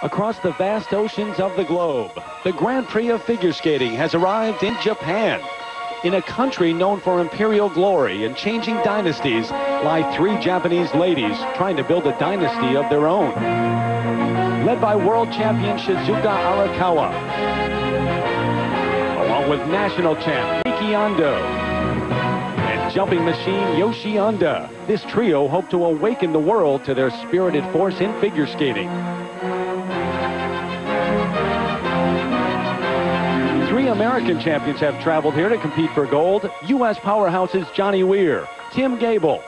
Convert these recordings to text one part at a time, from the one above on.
Across the vast oceans of the globe, the Grand Prix of figure skating has arrived in Japan. In a country known for imperial glory and changing dynasties, lie three Japanese ladies trying to build a dynasty of their own. Led by world champion Shizuka Arakawa, along with national champ Miki Ando, and jumping machine Yoshie Onda, this trio hope to awaken the world to their spirited force in figure skating. American champions have traveled here to compete for gold. U.S. powerhouses Johnny Weir, Tim Goebel,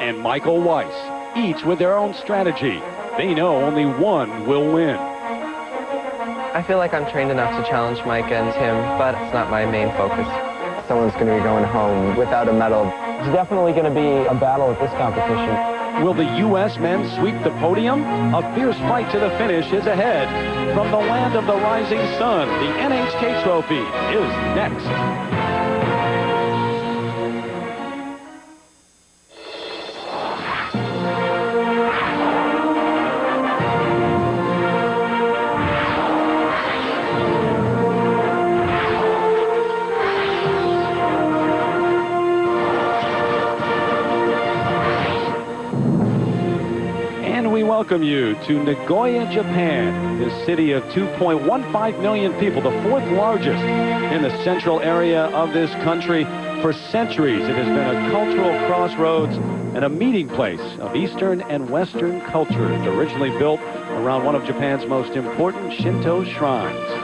and Michael Weiss, each with their own strategy. They know only one will win. I feel like I'm trained enough to challenge Mike and Tim, but it's not my main focus. Someone's going to be going home without a medal. It's definitely going to be a battle at this competition. Will the U.S. men sweep the podium? A fierce fight to the finish is ahead. From the land of the rising sun, the NHK Trophy is next. Welcome you to Nagoya, Japan, this city of 2.15 million people, the fourth largest in the central area of this country. For centuries, it has been a cultural crossroads and a meeting place of Eastern and Western cultures, originally built around one of Japan's most important Shinto shrines.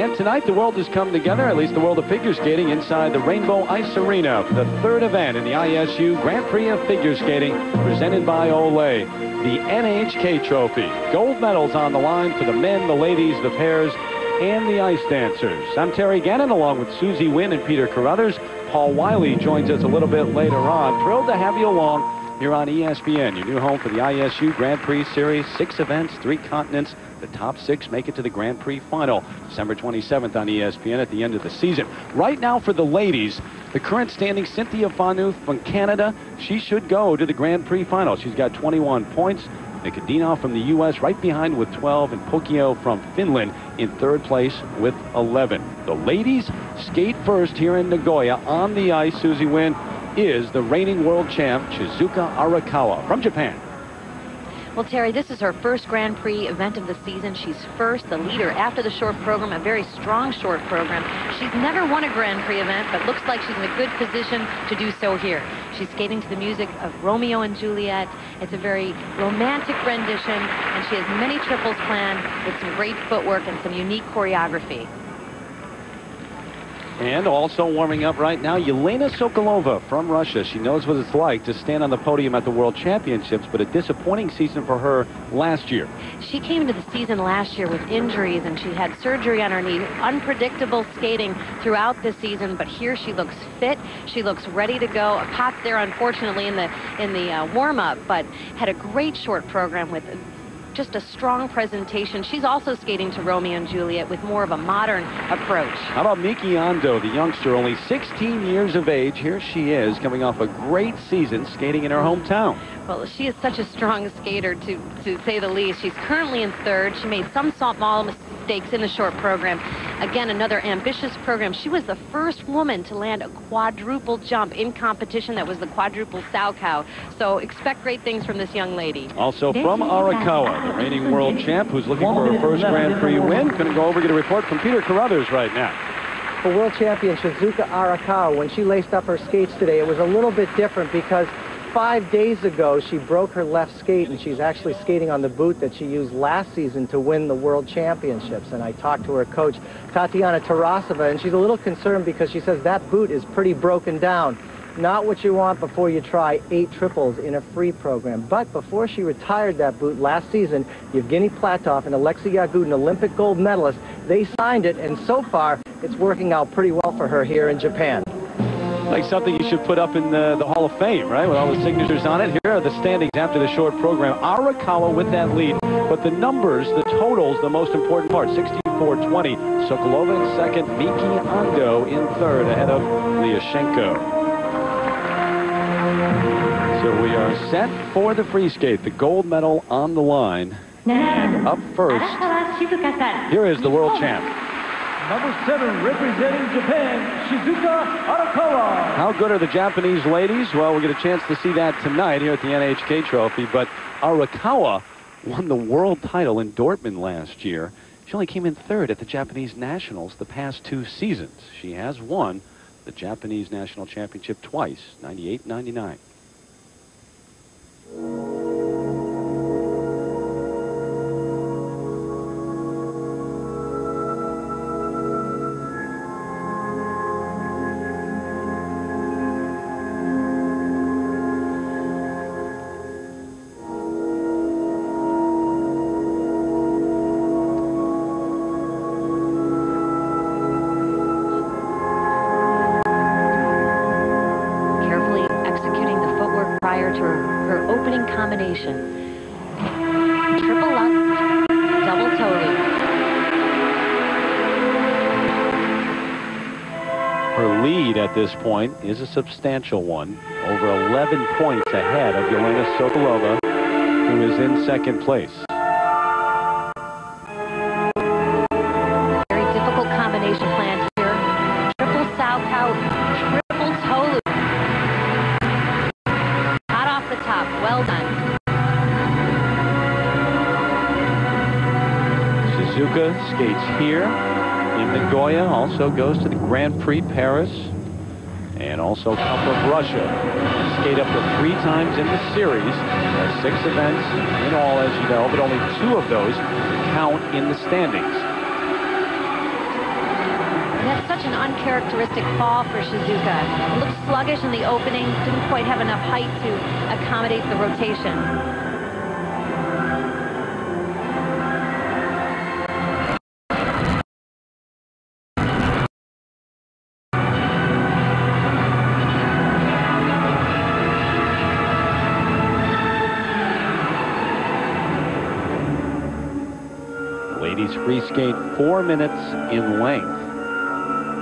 And tonight, the world has come together, at least the world of figure skating, inside the Rainbow Ice Arena the third event in the ISU Grand Prix of Figure Skating, presented by Olay. The NHK Trophy. Gold medals on the line for the men, the ladies, the pairs, and the ice dancers. I'm Terry Gannon, along with Susie Wynne and Peter Carruthers. Paul Wylie joins us a little bit later on. Thrilled to have you along here on ESPN, your new home for the ISU Grand Prix Series. Six events, three continents, the top six make it to the Grand Prix final December 27th on ESPN at the end of the season. Right now for the ladies, the current standing Cynthia Phaneuf from Canada, she should go to the Grand Prix final. She's got 21 points. Nikodinov from the U.S. right behind with 12, and Pöykiö from Finland in third place with 11. The ladies skate first here in Nagoya on the ice. Susie Wynne is the reigning world champ, Shizuka Arakawa from Japan. Well, Terry, this is her first Grand Prix event of the season. She's first, the leader after the short program, a very strong short program. She's never won a Grand Prix event, but looks like she's in a good position to do so here. She's skating to the music of Romeo and Juliet. It's a very romantic rendition, and she has many triples planned with some great footwork and some unique choreography. And also warming up right now, Yelena Sokolova from Russia. She knows what it's like to stand on the podium at the World Championships, but a disappointing season for her last year. She came into the season last year with injuries, and she had surgery on her knee. Unpredictable skating throughout the season, but here she looks fit. She looks ready to go. A pop there, unfortunately, in the in the uh, warm-up, but had a great short program with just a strong presentation. She's also skating to Romeo and Juliet with more of a modern approach. How about Miki Ando, the youngster, only 16 years of age. Here she is coming off a great season skating in her hometown. Well, she is such a strong skater, to, to say the least. She's currently in third. She made some small mistakes in the short program. Again, another ambitious program. She was the first woman to land a quadruple jump in competition that was the quadruple Salchow. So expect great things from this young lady. Also from Arakawa, the reigning world champ who's looking for her first Grand Prix win. Going to go over get a report from Peter Carruthers right now. For world champion Shizuka Arakawa, when she laced up her skates today, it was a little bit different because five days ago, she broke her left skate, and she's actually skating on the boot that she used last season to win the World Championships. And I talked to her coach, Tatiana Tarasova, and she's a little concerned because she says that boot is pretty broken down. Not what you want before you try eight triples in a free program. But before she retired that boot last season, Evgeny Platov and Alexei Yagudin, Olympic gold medalist, they signed it, and so far, it's working out pretty well for her here in Japan like something you should put up in the, the Hall of Fame, right, with all the signatures on it. Here are the standings after the short program. Arakawa with that lead, but the numbers, the totals, the most important part, 64-20. Sokolova in second, Miki Ando in third, ahead of Lyashenko. So we are set for the free skate. The gold medal on the line And Up first, here is the world champ. Number seven, representing Japan, Shizuka Arakawa. How good are the Japanese ladies? Well, we'll get a chance to see that tonight here at the NHK Trophy. But Arakawa won the world title in Dortmund last year. She only came in third at the Japanese Nationals the past two seasons. She has won the Japanese National Championship twice, 98 at this point is a substantial one, over 11 points ahead of Yelena Sokolova, who is in second place. Very difficult combination plan here. Triple Salchow, triple toe loop. Hot off the top. Well done. Shizuka skates here in Nagoya, also goes to the Grand Prix Paris, and also Cup of Russia. Skate up to three times in the series. Six events in all, as you know, but only two of those count in the standings. That's such an uncharacteristic fall for Shizuka. It looked sluggish in the opening, didn't quite have enough height to accommodate the rotation. Four minutes in length.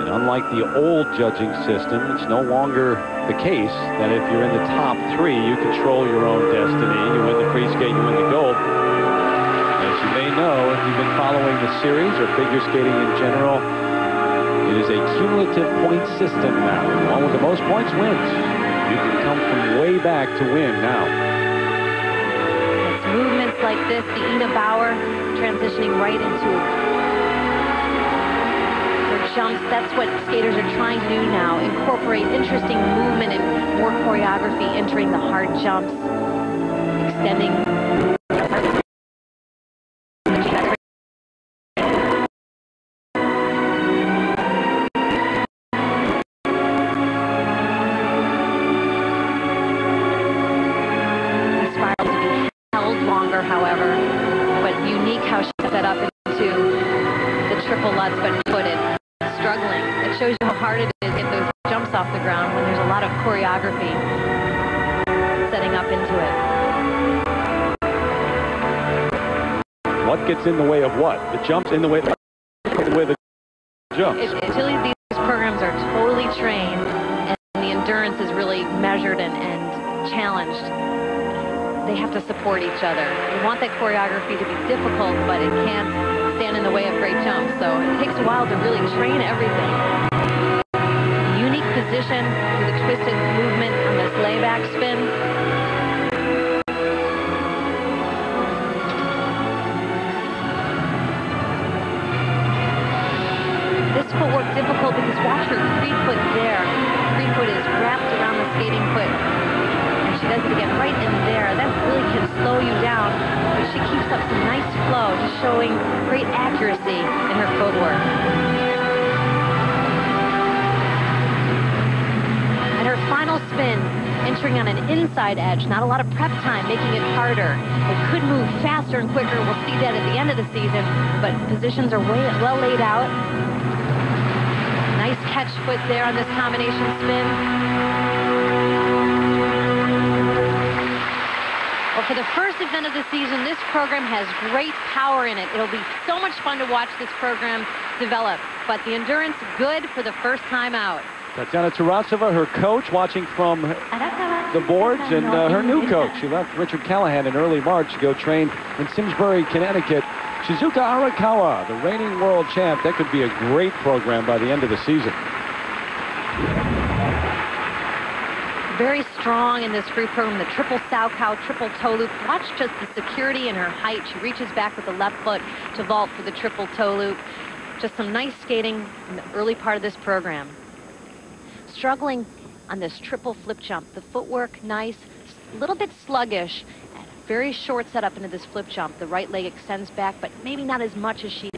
And unlike the old judging system, it's no longer the case that if you're in the top three, you control your own destiny. You win the free skate, you win the gold. As you may know, if you've been following the series or figure skating in general, it is a cumulative point system now. The one with the most points wins. You can come from way back to win now. Movements like this, the Ina Bauer transitioning right into jumps. That's what skaters are trying to do now. Incorporate interesting movement and more choreography entering the hard jumps. Extending. Gets in the way of what? The jumps in the way, in the way of the until these programs are totally trained and the endurance is really measured and, and challenged, they have to support each other. You want that choreography to be difficult, but it can't stand in the way of great jumps. So it takes a while to really train everything. Unique position with a twisted movement on this layback spin. Showing great accuracy in her footwork. And her final spin, entering on an inside edge, not a lot of prep time, making it harder. It could move faster and quicker. We'll see that at the end of the season, but positions are way, well laid out. Nice catch foot there on this combination spin. For the first event of the season, this program has great power in it. It'll be so much fun to watch this program develop. But the endurance, good for the first time out. Tatiana Tarasova, her coach, watching from the boards and uh, her new coach. She left Richard Callaghan in early March to go train in Simsbury, Connecticut. Shizuka Arakawa, the reigning world champ. That could be a great program by the end of the season. Very strong in this free program, the triple Salchow, triple toe loop. Watch just the security in her height. She reaches back with the left foot to vault for the triple toe loop. Just some nice skating in the early part of this program. Struggling on this triple flip jump. The footwork nice, a little bit sluggish. Very short setup into this flip jump. The right leg extends back, but maybe not as much as she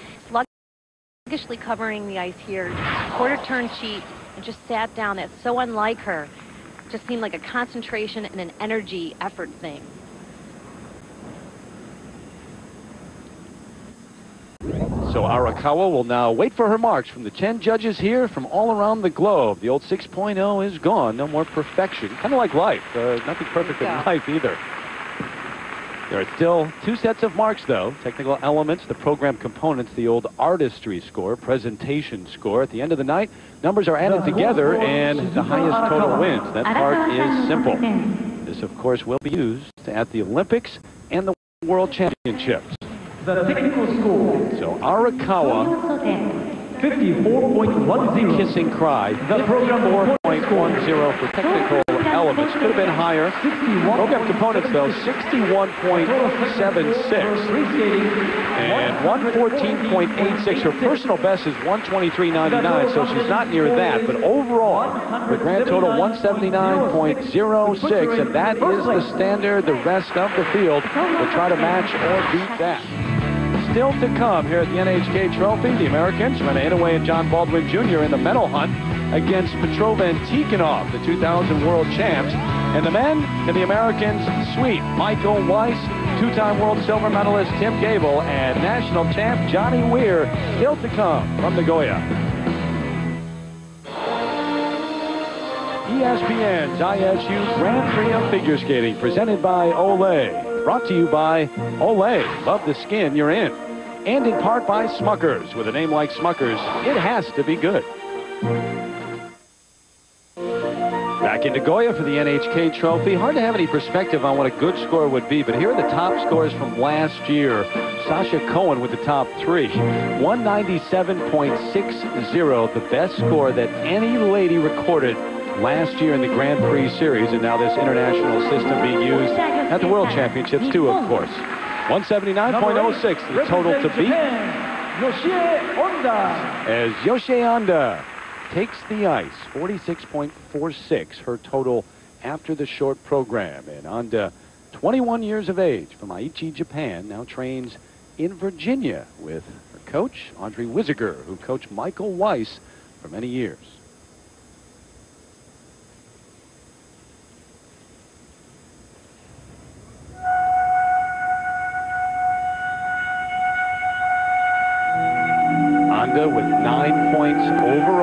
sluggishly covering the ice here. Quarter turn cheat and just sat down. That's so unlike her just seemed like a concentration and an energy effort thing. So Arakawa will now wait for her marks from the 10 judges here from all around the globe. The old 6.0 is gone. No more perfection. Kind of like life. Uh, nothing perfect in life either. There are still two sets of marks, though. Technical elements, the program components, the old artistry score, presentation score. At the end of the night, numbers are added together, and the highest total wins. That part is simple. This, of course, will be used at the Olympics and the World Championships. The technical score. So Arakawa 54.10. Kiss and Cry. The program 4.10 for technical elements. Could have been higher. Program components, though, 61.76. Free. And 114.86. Her personal best is 123.99, so she's not near that. But overall, the grand total 179.06, and that is the standard. The rest of the field will try to match or beat that still to come here at the NHK Trophy. The Americans, Rena Inoue and John Baldwin Jr. in the medal hunt against Petrova and Tikhonov, the 2000 world champs. And the men and the Americans sweep Michael Weiss, two-time world silver medalist Tim Goebel, and national champ Johnny Weir still to come from Nagoya. ESPN's ISU Grand Prix of Figure Skating presented by Olay. Brought to you by Olay. Love the skin you're in. And in part by Smuckers. With a name like Smuckers, it has to be good. Back in Nagoya for the NHK Trophy. Hard to have any perspective on what a good score would be, but here are the top scores from last year. Sasha Cohen with the top three. 197.60, the best score that any lady recorded last year in the Grand Prix Series, and now this international system being used at the World Championships, too, of course. 179.06, the total to beat. Yoshie Onda. As Yoshie Onda takes the ice, 46.46, her total after the short program. And Onda, 21 years of age from Aichi, Japan, now trains in Virginia with her coach, Audrey Weisiger, who coached Michael Weiss for many years. With nine points overall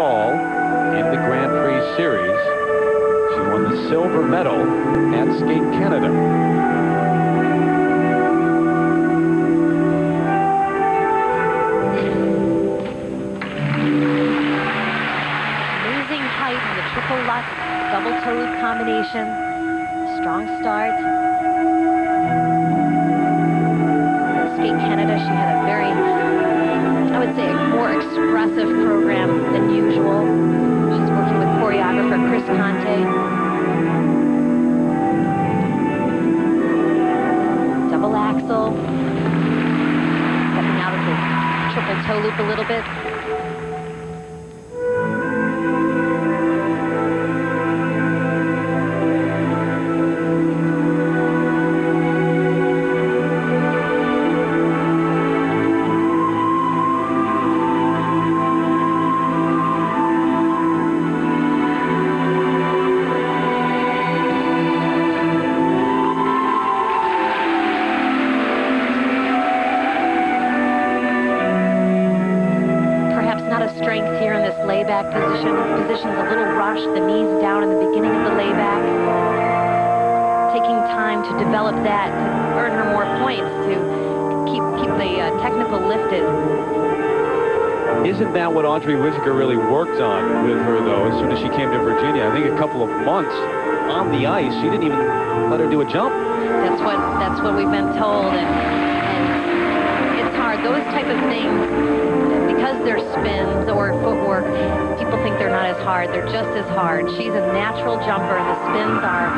natural jumper, the spins are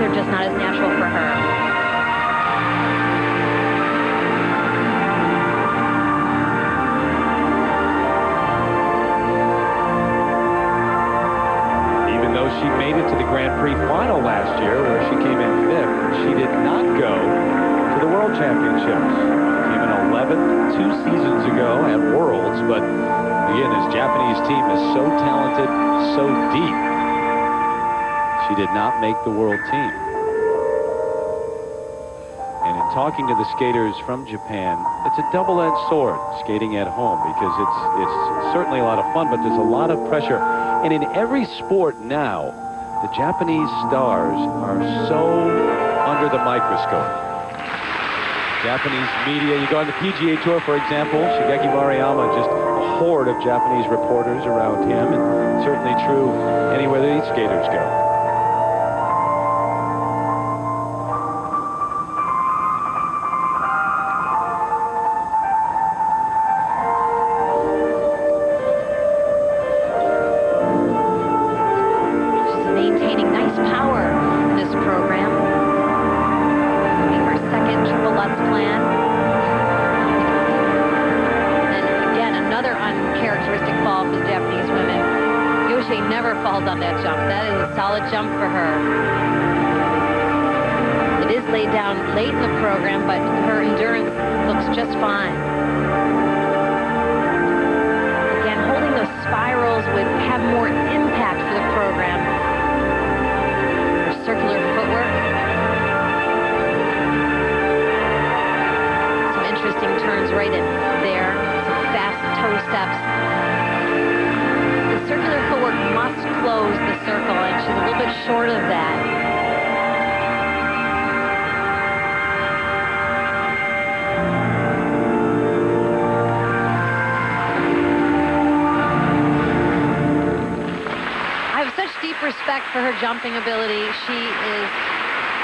they're just not as natural for her. Even though she made it to the Grand Prix final last year where she came in fifth. She did not go to the World Championships. Came in 11th two seasons ago at Worlds, but again, this Japanese team is so talented, so deep. She did not make the world team. And in talking to the skaters from Japan, it's a double-edged sword skating at home because it's it's certainly a lot of fun, but there's a lot of pressure. And in every sport now, the Japanese stars are so under the microscope. Japanese media, you go on the PGA Tour, for example, Shigeki Maruyama, just a horde of Japanese reporters around him, and certainly true anywhere these skaters go. Jumping ability. She is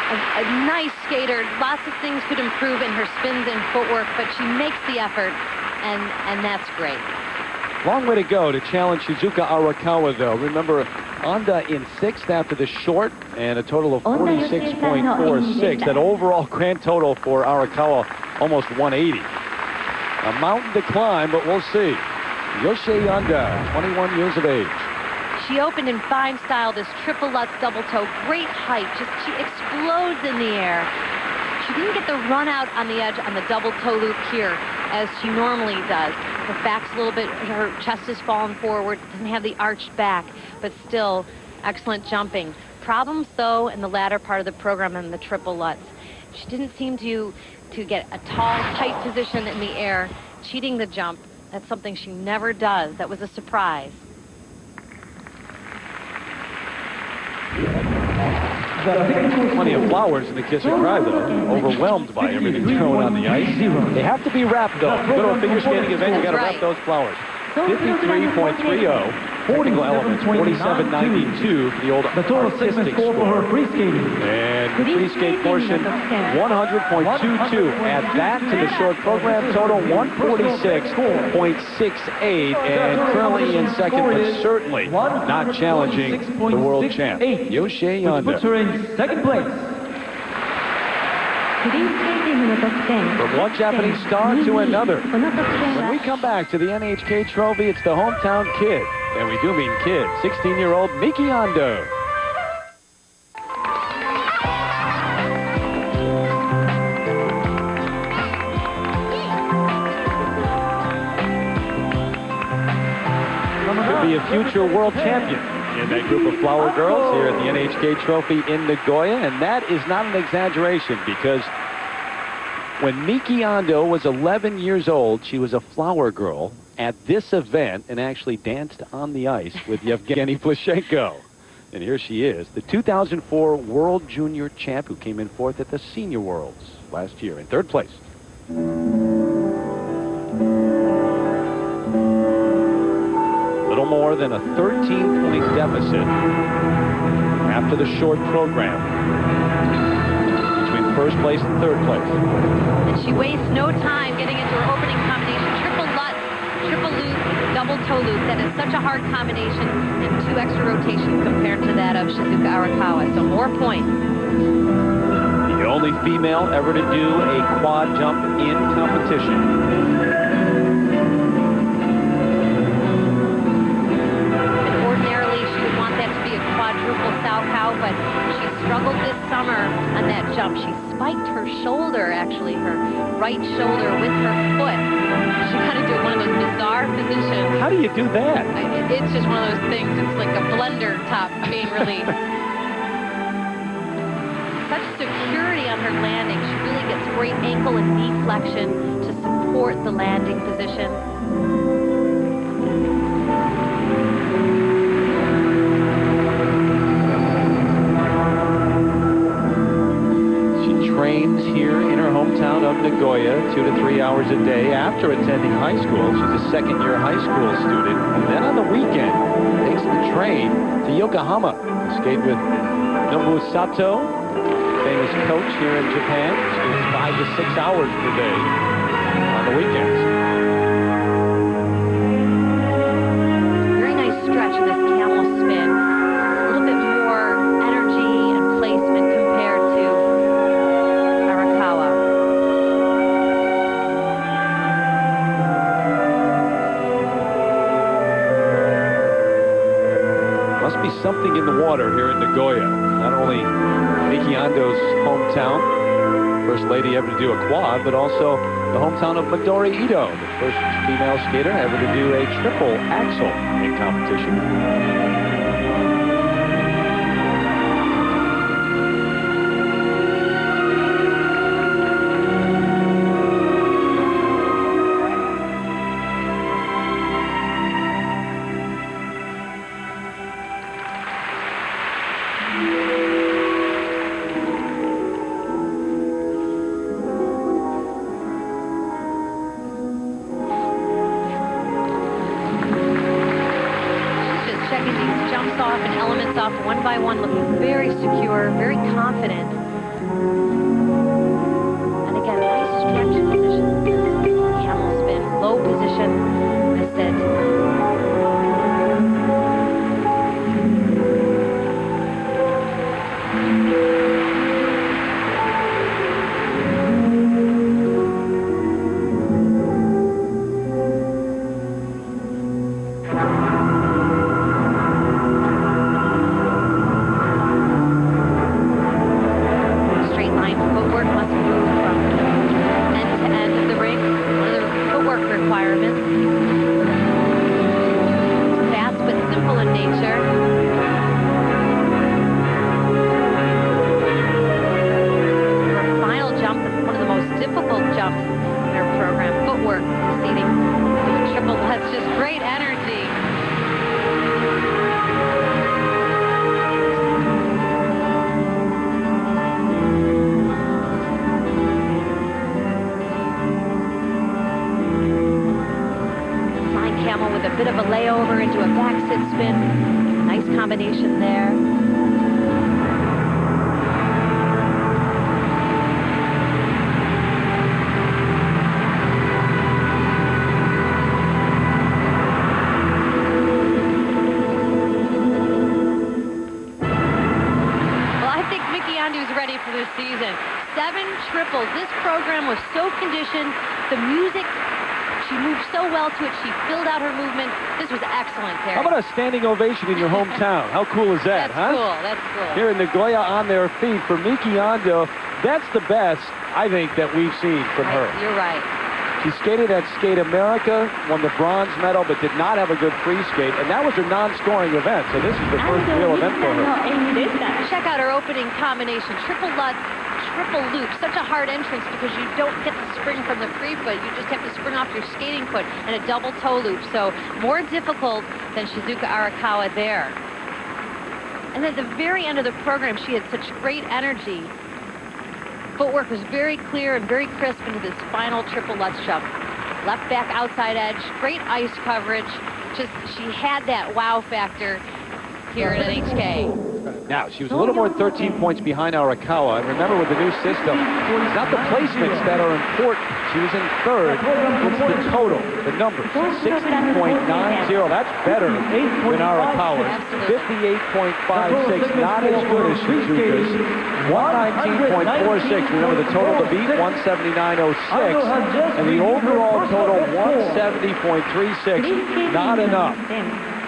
a, a, nice skater. Lots of things could improve in her spins and footwork, but she makes the effort, and, and that's great. Long way to go to challenge Shizuka Arakawa, though. Remember, Onda in sixth after the short, and a total of 46.46. That overall grand total for Arakawa, almost 180. A mountain to climb, but we'll see. Yoshie Onda, 21 years of age. She opened in fine style, this triple Lutz double toe. Great height. Just She explodes in the air. She didn't get the run out on the edge on the double toe loop here as she normally does. Her back's a little bit, her chest is fallen forward, doesn't have the arched back, but still excellent jumping. Problems, though, in the latter part of the program in the triple Lutz. She didn't seem to, to get a tall, tight position in the air, cheating the jump. That's something she never does. That was a surprise. Plenty of flowers in the kiss and cry, though. Overwhelmed by everything thrown on the ice. They have to be wrapped, though. Go to a figure skating event, you got to wrap those flowers. 53.30 technical elements, 47.92 for the old the total artistic score for her free skating. And free skate portion, 100.22. Add that to the short program total, 146.68. And currently in second, but certainly not challenging the world champ, Yoshie Onda. Puts her in second place. From one Japanese star to another. When we come back to the NHK Trophy, it's the hometown kid. And we do mean kid. 16-year-old Miki Ando. Could be a future world champion in that group of flower girls here at the NHK Trophy in Nagoya. And that is not an exaggeration because when Miki Ando was 11 years old, she was a flower girl at this event and actually danced on the ice with Yevgeny Plushenko. And here she is, the 2004 World Junior Champ who came in fourth at the Senior Worlds last year in third place. Little more than a 13-point deficit after the short program between first place and third place. And she wastes no time getting into her opening combination. Triple Lutz, triple loop, double toe loop. That is such a hard combination and two extra rotations compared to that of Shizuka Arakawa. So more points. The only female ever to do a quad jump in competition. Salchow, but she struggled this summer on that jump. She spiked her shoulder, actually, her right shoulder with her foot. She kind of did one of those bizarre positions. How do you do that? It's just one of those things. It's like a blender top being released. Such security on her landing. She really gets great ankle and knee flexion to support the landing position. Hometown of Nagoya two to three hours a day after attending high school. She's a second year high school student. And then on the weekend, takes the train to Yokohama skate with Nobuo Sato, famous coach here in Japan. Skates five to six hours per day on the weekends. Miki Ando's hometown, first lady ever to do a quad, but also the hometown of Midori Ito, the first female skater ever to do a triple axel in competition. Standing ovation in your hometown? How cool is that, That's huh? cool. That's cool. Here in Nagoya on their feet for Miki Ando. That's the best, I think, that we've seen from her. You're right. She skated at Skate America, won the bronze medal, but did not have a good free skate, and that was her non-scoring event, so this is the first real event for her. Check out her opening combination. Triple Lutz, triple loop. Such a hard entrance because you don't get the spring from the free foot. You just have to spring off your skating foot and a double toe loop. So more difficult than Shizuka Arakawa there. And at the very end of the program, she had such great energy. Footwork was very clear and very crisp into this final triple Lutz jump. Left back outside edge, great ice coverage. Just, she had that wow factor here at NHK. Now, she was a little more than 13 points behind Arakawa. And remember, with the new system, it's not the placements that are important. She was in third. It's the total, the numbers. 60.90. That's better than Arakawa's. 58.56. Not as good as Shizuka's. 119.46. Remember, the total to beat, 179.06. And the overall total, 170.36. Not enough.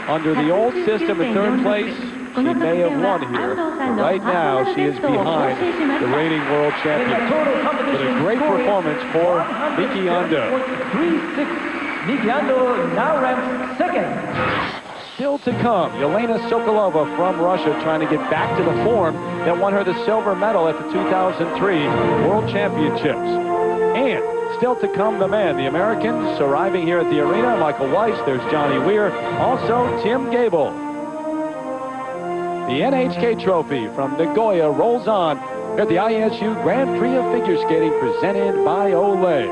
Under the old system in third place, she may have won here. But right now, she is behind the reigning world champion. But a great performance for Miki Ando. 3-6. Miki Ando now ranks second. Still to come, Yelena Sokolova from Russia trying to get back to the form that won her the silver medal at the 2003 World Championships. And still to come, the men, the Americans arriving here at the arena. Michael Weiss, there's Johnny Weir, also Tim Goebel. The NHK Trophy from Nagoya rolls on at the ISU Grand Prix of Figure Skating presented by Olay.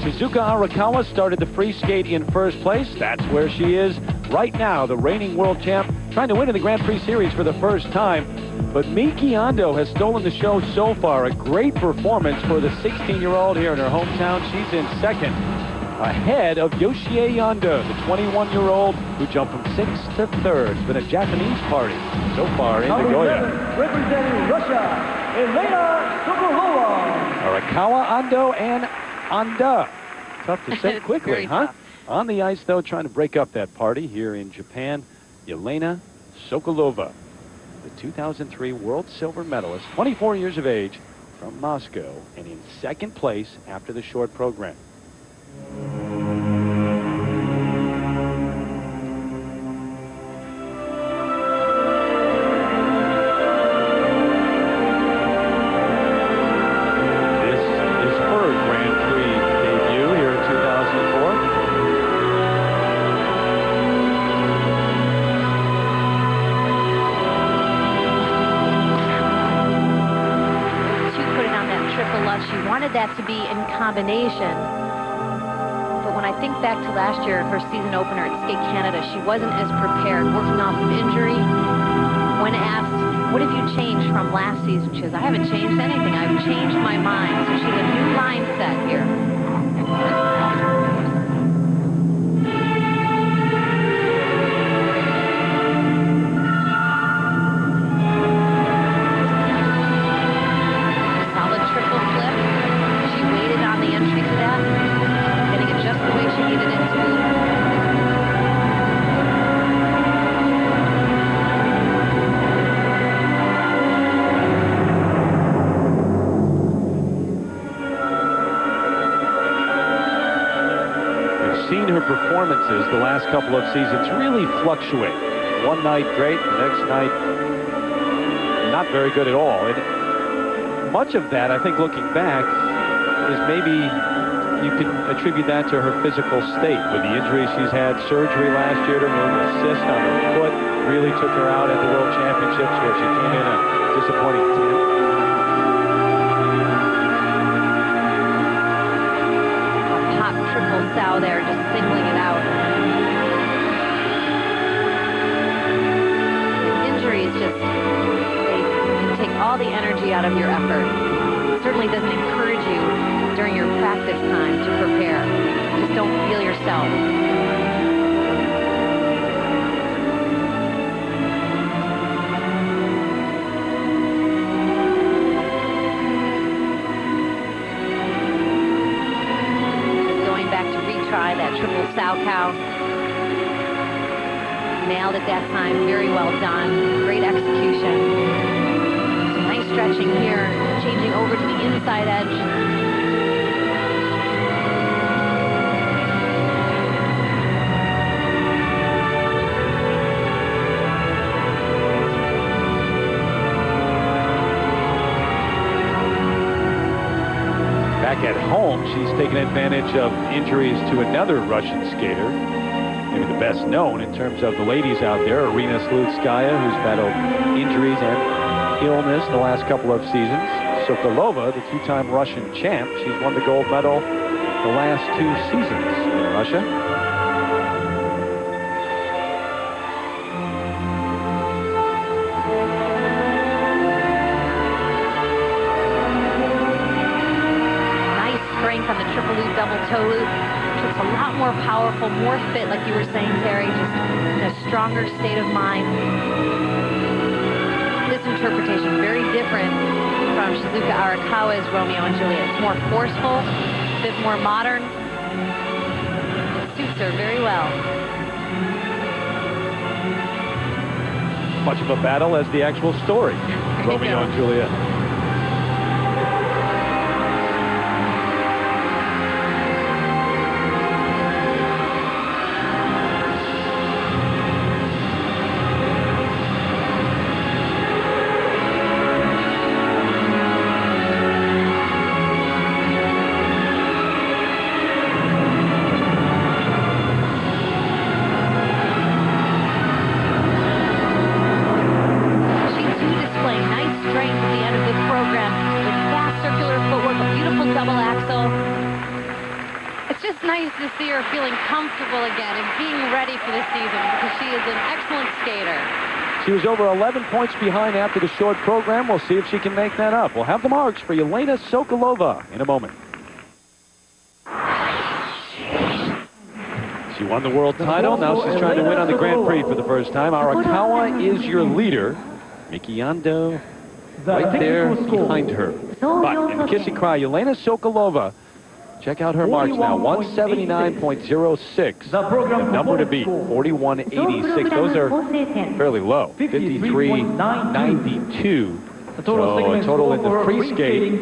Shizuka Arakawa started the free skate in first place. That's where she is right now, the reigning world champ, trying to win in the Grand Prix Series for the first time. But Miki Ando has stolen the show so far. A great performance for the 16-year-old here in her hometown. She's in second, ahead of Yoshie Onda, the 21-year-old who jumped from sixth to third. It's been a Japanese party so far in Number Nagoya. seven, representing Russia, Elena Sokolova. Arakawa, Ando, and Onda. Tough to say quickly, huh? tough. On the ice, though, trying to break up that party here in Japan, Yelena Sokolova, the 2003 World Silver Medalist, 24 years of age, from Moscow, and in second place after the short program. Season? She says, I haven't changed anything. I've changed my mind. So she's a new mindset here. Seasons really fluctuate. One night great, the next night not very good at all. And much of that, I think, looking back, is maybe you can attribute that to her physical state. With the injuries she's had, surgery last year to remove a cyst on her foot, really took her out at the World Championships where she came in a disappointing 10th. All the energy out of your effort. Certainly doesn't encourage you during your practice time to prepare. Just don't feel yourself. Going back to retry that triple Salchow. Nailed it that time. Very well done. Great execution. Stretching here. Changing over to the inside edge. Back at home, she's taken advantage of injuries to another Russian skater, maybe the best known in terms of the ladies out there, Irina Slutskaya, who's battled injuries and illness in the last couple of seasons. Sokolova, the two-time Russian champ, she's won the gold medal the last two seasons in Russia. Nice strength on the triple loop, double toe loop. It's a lot more powerful, more fit, like you were saying, Terry. Just in a stronger state of mind. Interpretation very different from Shizuka Arakawa's Romeo and Juliet. It's more forceful, a bit more modern. It suits her very well. Much of a battle as the actual story. Romeo and Juliet. She was over 11 points behind after the short program. We'll see if she can make that up. We'll have the marks for Yelena Sokolova in a moment. She won the world title. Now she's trying to win on the Grand Prix for the first time. Arakawa is your leader. Miki Ando right there behind her. But in kiss and cry, Yelena Sokolova. Check out her marks now. 179.06. The program The number to beat, 4186. Those are fairly low. 53.92. The total So a total in the free skate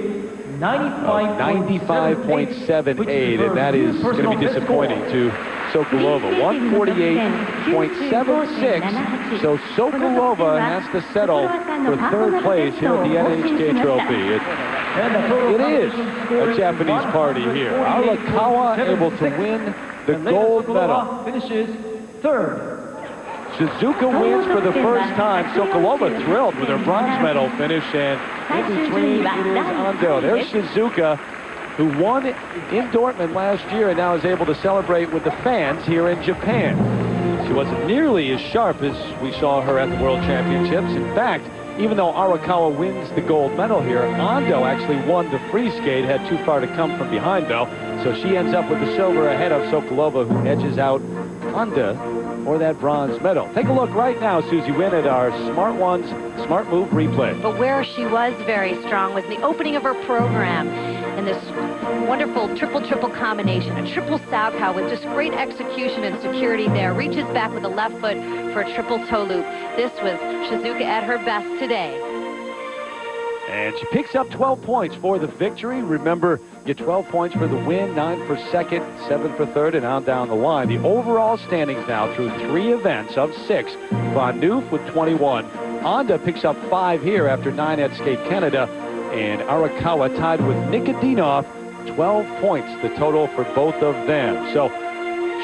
95.78, which is 95.78, and that is going to be disappointing to Sokolova. 148.76. So Sokolova has to settle for third place here at the NHK Trophy. It, And the total it is a Japanese party here. Arakawa able to win the gold medal. Finishes third. Shizuka wins for the first time. Sokolova thrilled with her bronze medal finish, and in between it is Ando. There's Shizuka, who won in Dortmund last year and now is able to celebrate with the fans here in Japan. She wasn't nearly as sharp as we saw her at the World Championships. In fact, even though Arakawa wins the gold medal here, Ando actually won the free skate, had too far to come from behind though, so she ends up with the silver ahead of Sokolova, who edges out Onda for that bronze medal. Take a look right now, Susie Wynne, at our Smart Ones Smart Move replay. But where she was very strong was the opening of her program in this wonderful triple-triple combination, a triple Salchow with just great execution and security there. Reaches back with the left foot for a triple toe loop. This was Shizuka at her best today. And she picks up 12 points for the victory. Remember, get 12 points for the win, 9 for second, 7 for third, and on down the line. The overall standings now through three events of six. Von Noof with 21. Onda picks up 5 here after 9 at Skate Canada. And Arakawa tied with Nikodinov, 12 points the total for both of them. So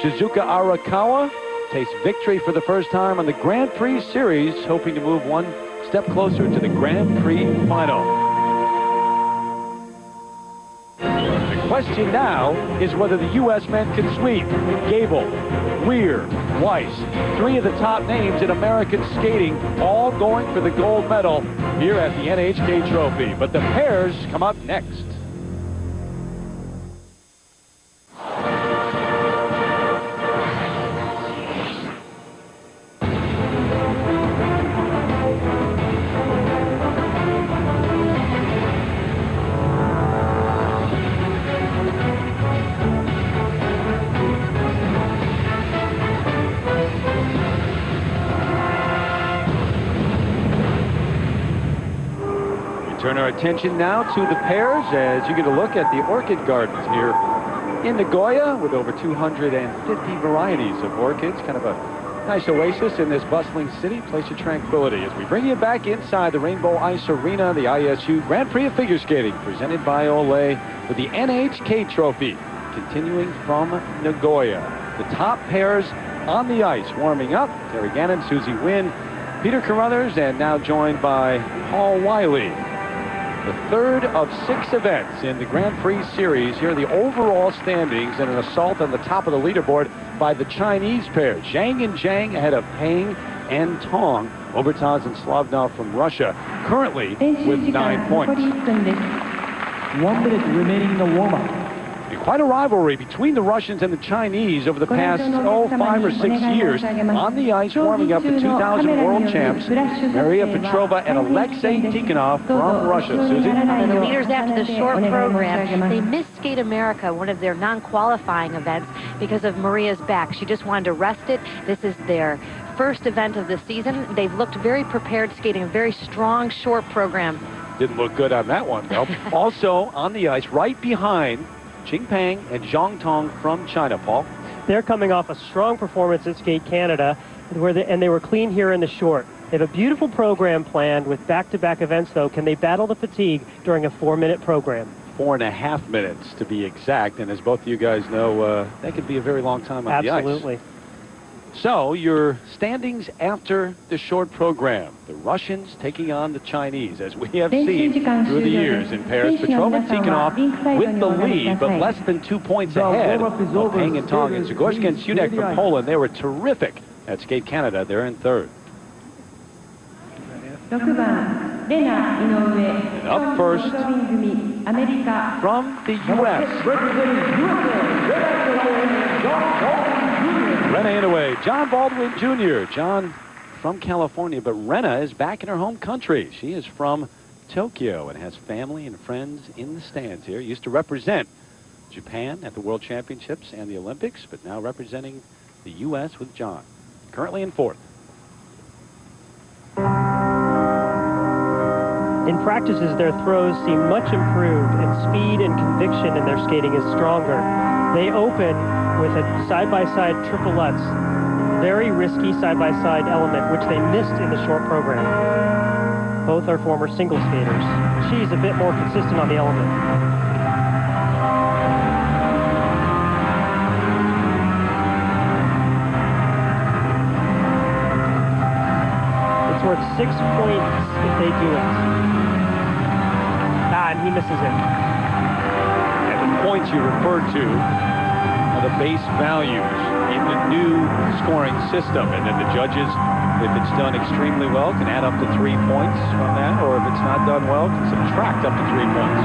Shizuka Arakawa takes victory for the first time on the Grand Prix Series, hoping to move one step closer to the Grand Prix final. The question now is whether the U.S. men can sweep Goebel, Weir, Weiss, three of the top names in American skating, all going for the gold medal here at the NHK Trophy. But the pairs come up next. Attention now to the pairs as you get a look at the orchid gardens here in Nagoya with over 250 varieties of orchids. Kind of a nice oasis in this bustling city, place of tranquility. As we bring you back inside the Rainbow Ice Arena, the ISU Grand Prix of Figure Skating presented by Olay with the NHK Trophy continuing from Nagoya. The top pairs on the ice warming up. Terry Gannon, Susie Wynne, Peter Carruthers, and now joined by Paul Wylie. The third of six events in the Grand Prix series. Here are the overall standings and an assault on the top of the leaderboard by the Chinese pair. Zhang and Zhang ahead of Pang and Tong. Obertas and Slavnov from Russia currently with nine points. One minute remaining in the warm-up. Quite a rivalry between the Russians and the Chinese over the past, oh, five or six years. On the ice, warming up the 2000 world champs, Maria Petrova and Alexei Tikhonov from Russia. Susie? The leaders after the short program, they missed Skate America, one of their non-qualifying events, because of Maria's back. She just wanted to rest it. This is their first event of the season. They've looked very prepared skating a very strong short program. Didn't look good on that one, though. also on the ice, right behind Qing Pang and Zhang Tong from China, Paul. They're coming off a strong performance at Skate Canada, where they, and they were clean here in the short. They have a beautiful program planned with back-to-back events, though. Can they battle the fatigue during a four-minute program? Four and a half minutes, to be exact. And as both of you guys know, uh, that could be a very long time on Absolutely. the ice. Absolutely. So your standings after the short program. The Russians taking on the Chinese, as we have seen through the years in Paris. Petrov and Tikhonov with the lead, but less than two points ahead of Pang and Tong and Zagorska and Siudek from Poland. They were terrific at Skate Canada. They're in third. And up first from the U.S. Rena Inoue, John Baldwin Jr. John from California, but Rena is back in her home country. She is from Tokyo and has family and friends in the stands here. Used to represent Japan at the World Championships and the Olympics, but now representing the U.S. with John. Currently in fourth. In practices, their throws seem much improved, and speed and conviction in their skating is stronger. They open with a side-by-side -side triple Lutz. Very risky side-by-side -side element, which they missed in the short program. Both are former single skaters. She's a bit more consistent on the element. It's worth six points if they do it. Ah, and he misses it. And the points you referred to base values in the new scoring system. And then the judges, if it's done extremely well, can add up to three points from that, or if it's not done well, can subtract up to three points.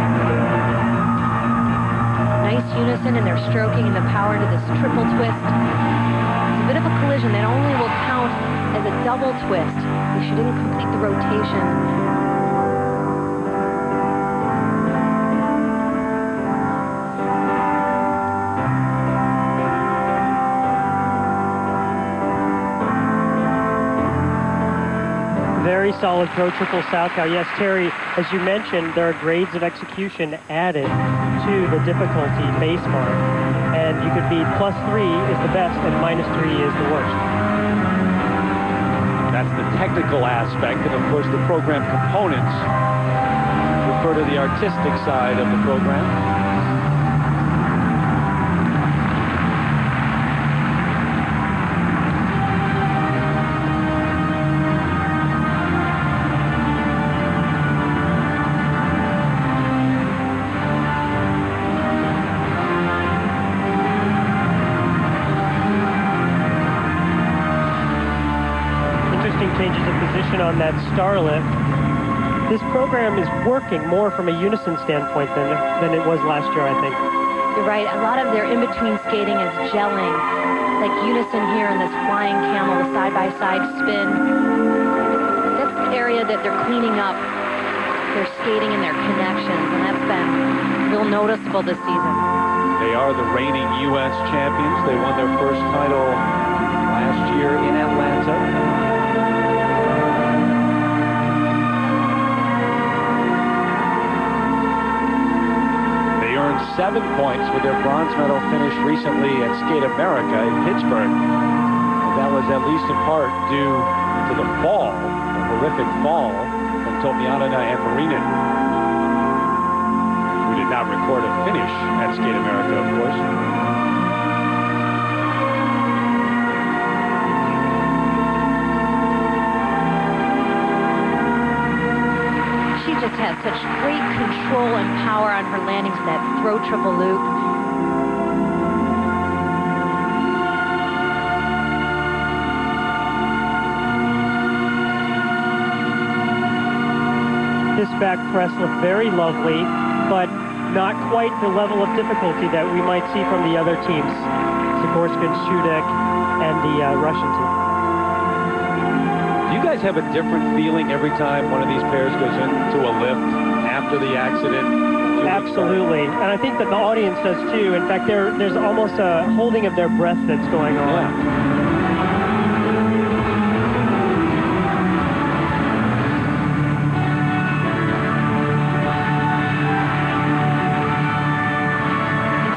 Nice unison in their stroking and the power to this triple twist. It's a bit of a collision that only will count as a double twist if she didn't complete the rotation very solid pro triple Salchow. Yes, Terry, as you mentioned, there are grades of execution added to the difficulty base mark. And you could be plus three is the best and minus three is the worst. That's the technical aspect. And of course, the program components refer to the artistic side of the program. On that Starlift. This program is working more from a unison standpoint than, than it was last year, I think. You're right. A lot of their in-between skating is gelling. Like unison here in this flying camel, the side-by-side -side spin. That's the area that they're cleaning up their skating and their connections, and that's been real noticeable this season. They are the reigning U.S. champions. They won their first title last year in Atlanta. Seven points with their bronze medal finish recently at Skate America in Pittsburgh. And that was at least in part due to the fall, the horrific fall from Totmianina and Marinin. We did not record a finish at Skate America, of course. She just has such great control and power on her landings with that throw triple loop. This back press looked very lovely, but not quite the level of difficulty that we might see from the other teams, Zagorska and Siudek and the uh, Russian team. Do you guys have a different feeling every time one of these pairs goes into a lift after the accident? Absolutely, and I think that the audience does too. In fact, there, there's almost a holding of their breath that's going on. Yeah.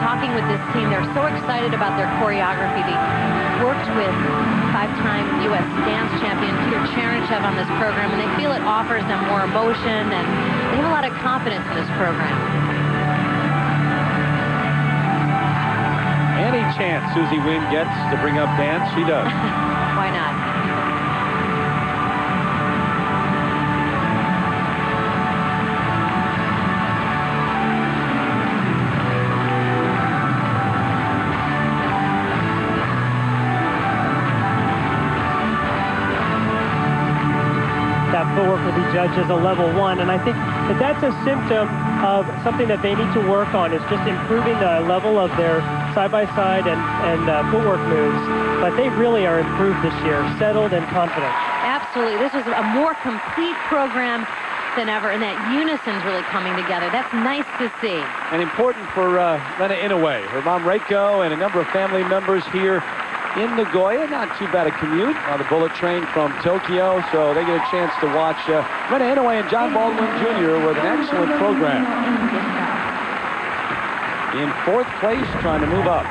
Talking with this team, they're so excited about their choreography. They worked with five-time U.S. dance champion Peter Tchernyshev on this program, and they feel it offers them more emotion, and they have a lot of confidence in this program. Any chance Susie Wynne gets to bring up dance, she does. That footwork will be judged as a level one, and I think that that's a symptom of something that they need to work on is just improving the level of their side-by-side and, and uh, footwork moves. But they really are improved this year, settled and confident. Absolutely. This was a more complete program than ever, and that unison's really coming together. That's nice to see. And important for uh, Rena Inoue, her mom Reiko, and a number of family members here in Nagoya. Not too bad a commute on the bullet train from Tokyo, so they get a chance to watch uh, Rena Inoue and John Baldwin Jr. with an excellent program. In fourth place, trying to move up.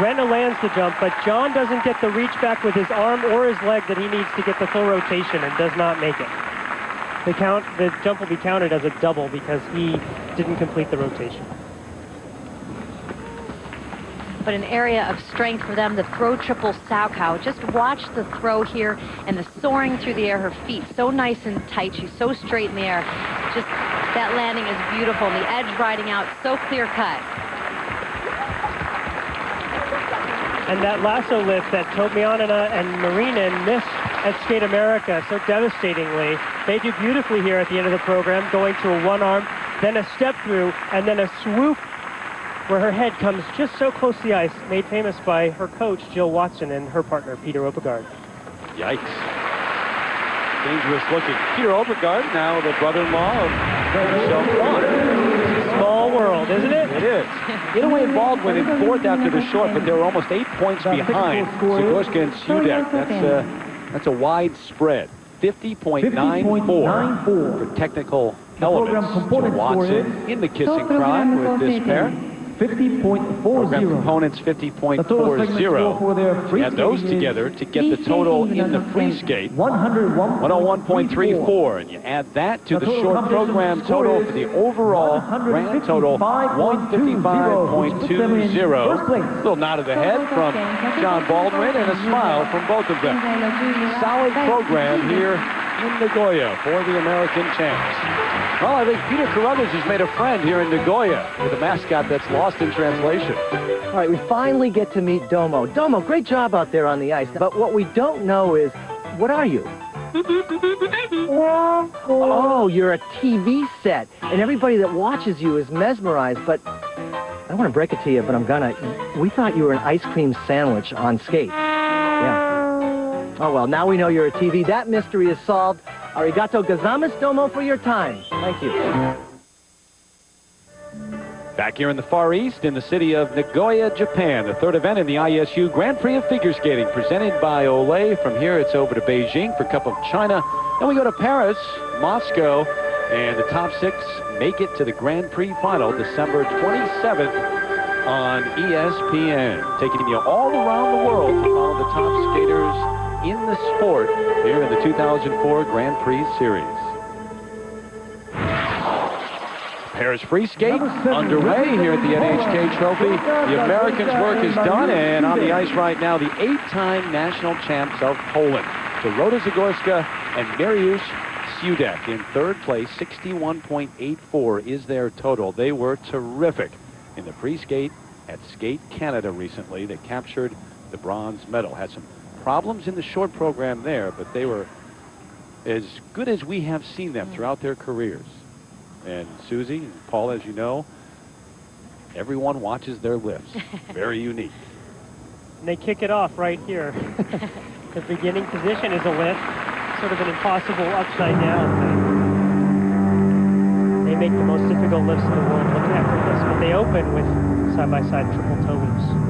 Rena lands the jump, but John doesn't get the reach back with his arm or his leg that he needs to get the full rotation and does not make it. The count, the jump will be counted as a double because he didn't complete the rotation. But an area of strength for them, the throw triple Salchow. Just watch the throw here and the soaring through the air, her feet so nice and tight. She's so straight in the air. Just that landing is beautiful. And the edge riding out so clear cut. And that lasso lift that Totmianina and Marinin missed at Skate America so devastatingly, they do beautifully here at the end of the program, going to a one arm, then a step through, and then a swoop where her head comes just so close to the ice, made famous by her coach, Jill Watson, and her partner, Peter Oppegard. Yikes. Dangerous looking. Peter Oppegard, now the brother-in-law of Michelle Kwan. Small world, isn't it? It is. And Baldwin in fourth after the short, but they were almost eight points behind Zagorska and Siudek. That's a, that's a wide spread. 50.94 for technical elements. Watson in the Kiss and Cry with this pair. Program 50.40. components 50.40. Add those together to get the total in the free skate. 101.34, and you add that to the short program total for the overall grand total, 155.20. Little nod of the head from John Baldwin and a smile from both of them. Solid program here in Nagoya for the American champs. Well, I think Peter Carruthers has made a friend here in Nagoya with a mascot that's lost in translation. All right, we finally get to meet Domo. Domo, great job out there on the ice. But what we don't know is, what are you? Oh, you're a TV set, and everybody that watches you is mesmerized. But I don't want to break it to you, but I'm gonna. We thought you were an ice cream sandwich on skate. Yeah. Oh well, now we know you're a TV. That mystery is solved. Arigato gozaimasu, Domo, for your time. Thank you. Back here in the Far East, in the city of Nagoya, Japan, the third event in the ISU Grand Prix of Figure Skating, presented by Olay. From here, it's over to Beijing for Cup of China. Then we go to Paris, Moscow, and the top six make it to the Grand Prix final December 27th on ESPN, taking you all around the world to follow the top skaters in the sport here in the 2004 Grand Prix Series. Paris free skate underway here at the NHK Trophy. The Americans' work is done, and on the ice right now, the eight-time national champs of Poland, Dorota Zagorska and Mariusz Siudek in third place, 61.84 is their total. They were terrific in the free skate at Skate Canada recently. They captured the bronze medal. Had some problems in the short program there, but they were as good as we have seen them mm. throughout their careers. And Susie and Paul, as you know, everyone watches their lifts. Very unique. And they kick it off right here. the beginning position is a lift, sort of an impossible upside down thing. They make the most difficult lifts in the world look effortless, but they open with side-by-side -side triple toe loops.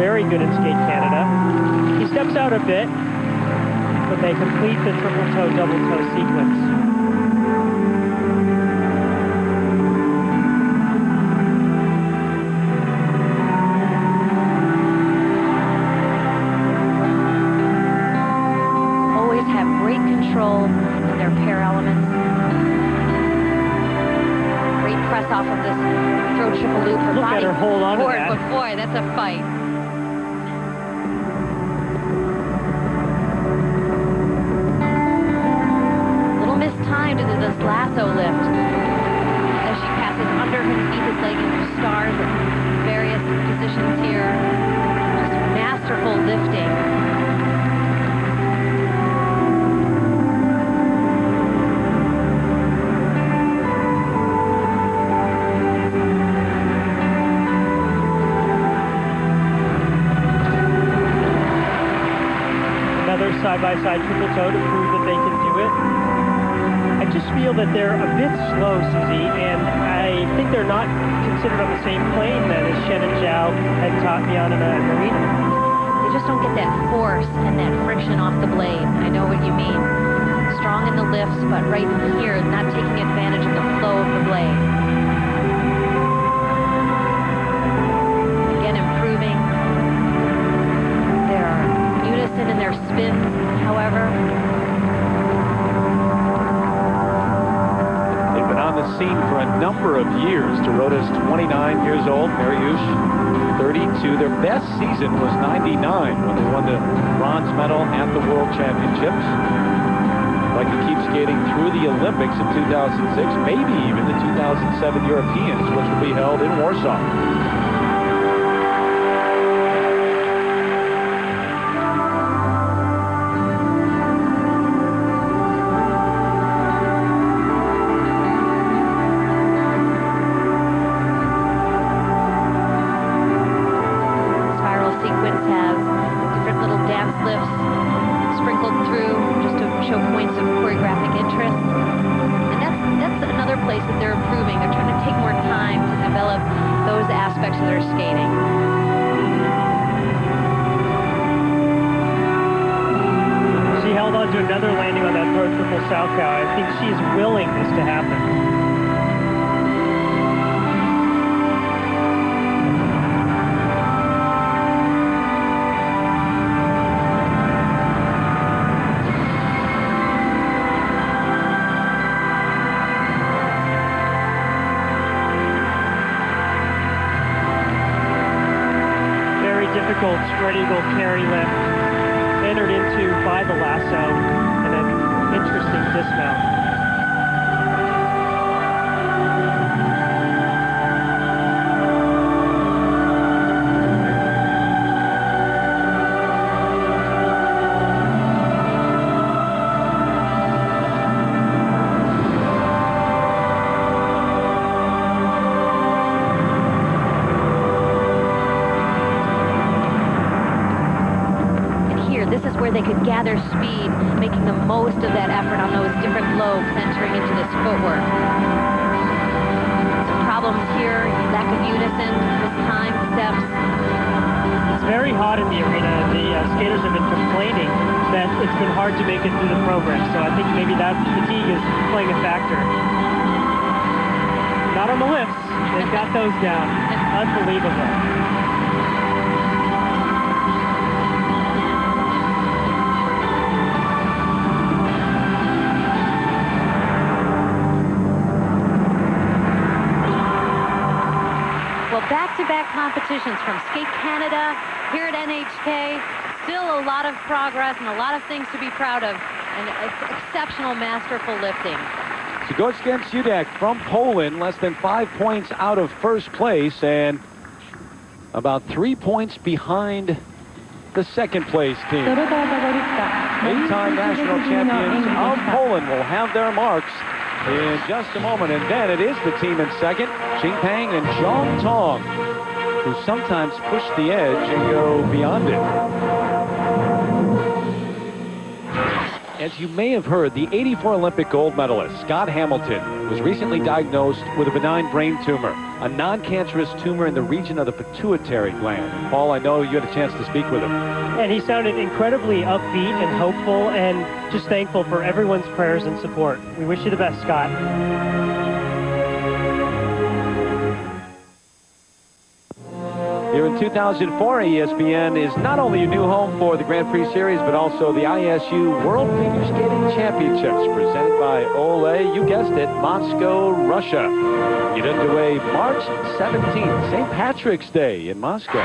Very good in Skate Canada. He steps out a bit, but they complete the triple toe, double toe sequence. Always have great control of their pair elements. Great press off of this throw triple loop. Her Look body at her hold on to that. But boy, that's a fight. Triple toe to prove that they can do it. I just feel that they're a bit slow, Susie, and I think they're not considered on the same plane then as Shen and Zhao had Tatiana and Marina. They just don't get that force and that friction off the blade. I know what you mean. Strong in the lifts, but right here, not taking advantage of the flow of the blade. Scene for a number of years. Dorota 29 years old, Mariusz 32. Their best season was 99 when they won the bronze medal at the World Championships. Like to keep skating through the Olympics in 2006, maybe even the 2007 Europeans, which will be held in Warsaw. And a lot of things to be proud of. And exceptional, masterful lifting. Zagorska and Siudek from Poland, less than five points out of first place and about three points behind the second place team. Eight-time national champions of Poland will have their marks in just a moment. And then it is the team in second, Qing Pang and Zhong Tong, who sometimes push the edge and go beyond it. As you may have heard, the 84 Olympic gold medalist, Scott Hamilton, was recently diagnosed with a benign brain tumor, a non-cancerous tumor in the region of the pituitary gland. Paul, I know you had a chance to speak with him. And he sounded incredibly upbeat and hopeful and just thankful for everyone's prayers and support. We wish you the best, Scott. In 2004, ESPN is not only a new home for the Grand Prix Series, but also the ISU World Figure Skating Championships presented by Olay. You guessed it, Moscow, Russia. Get underway March 17th, St. Patrick's Day in Moscow.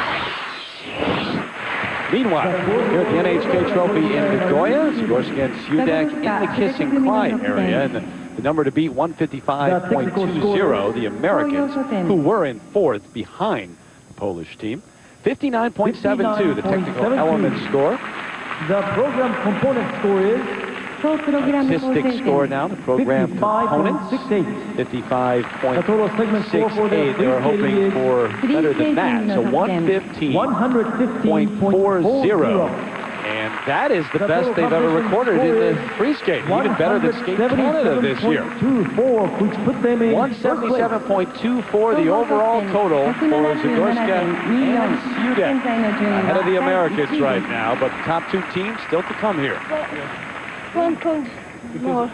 Meanwhile, here at the NHK Trophy in Nagoya, Zagorska and Siudek in the Kissing Clyde area. And the number to beat 155.20, the Americans, who were in fourth behind Polish team. 59.72, the technical element score. The program component score is Artistic score now, the program components. 55.68. They were hoping for better than that. So 115.40. That is the best they've ever recorded in the free skate. Even better than Skate Canada this year. 177.24 the overall total for Zagorska and Siudek. Ahead of the Americans right now, but the top two teams still to come here. One point more.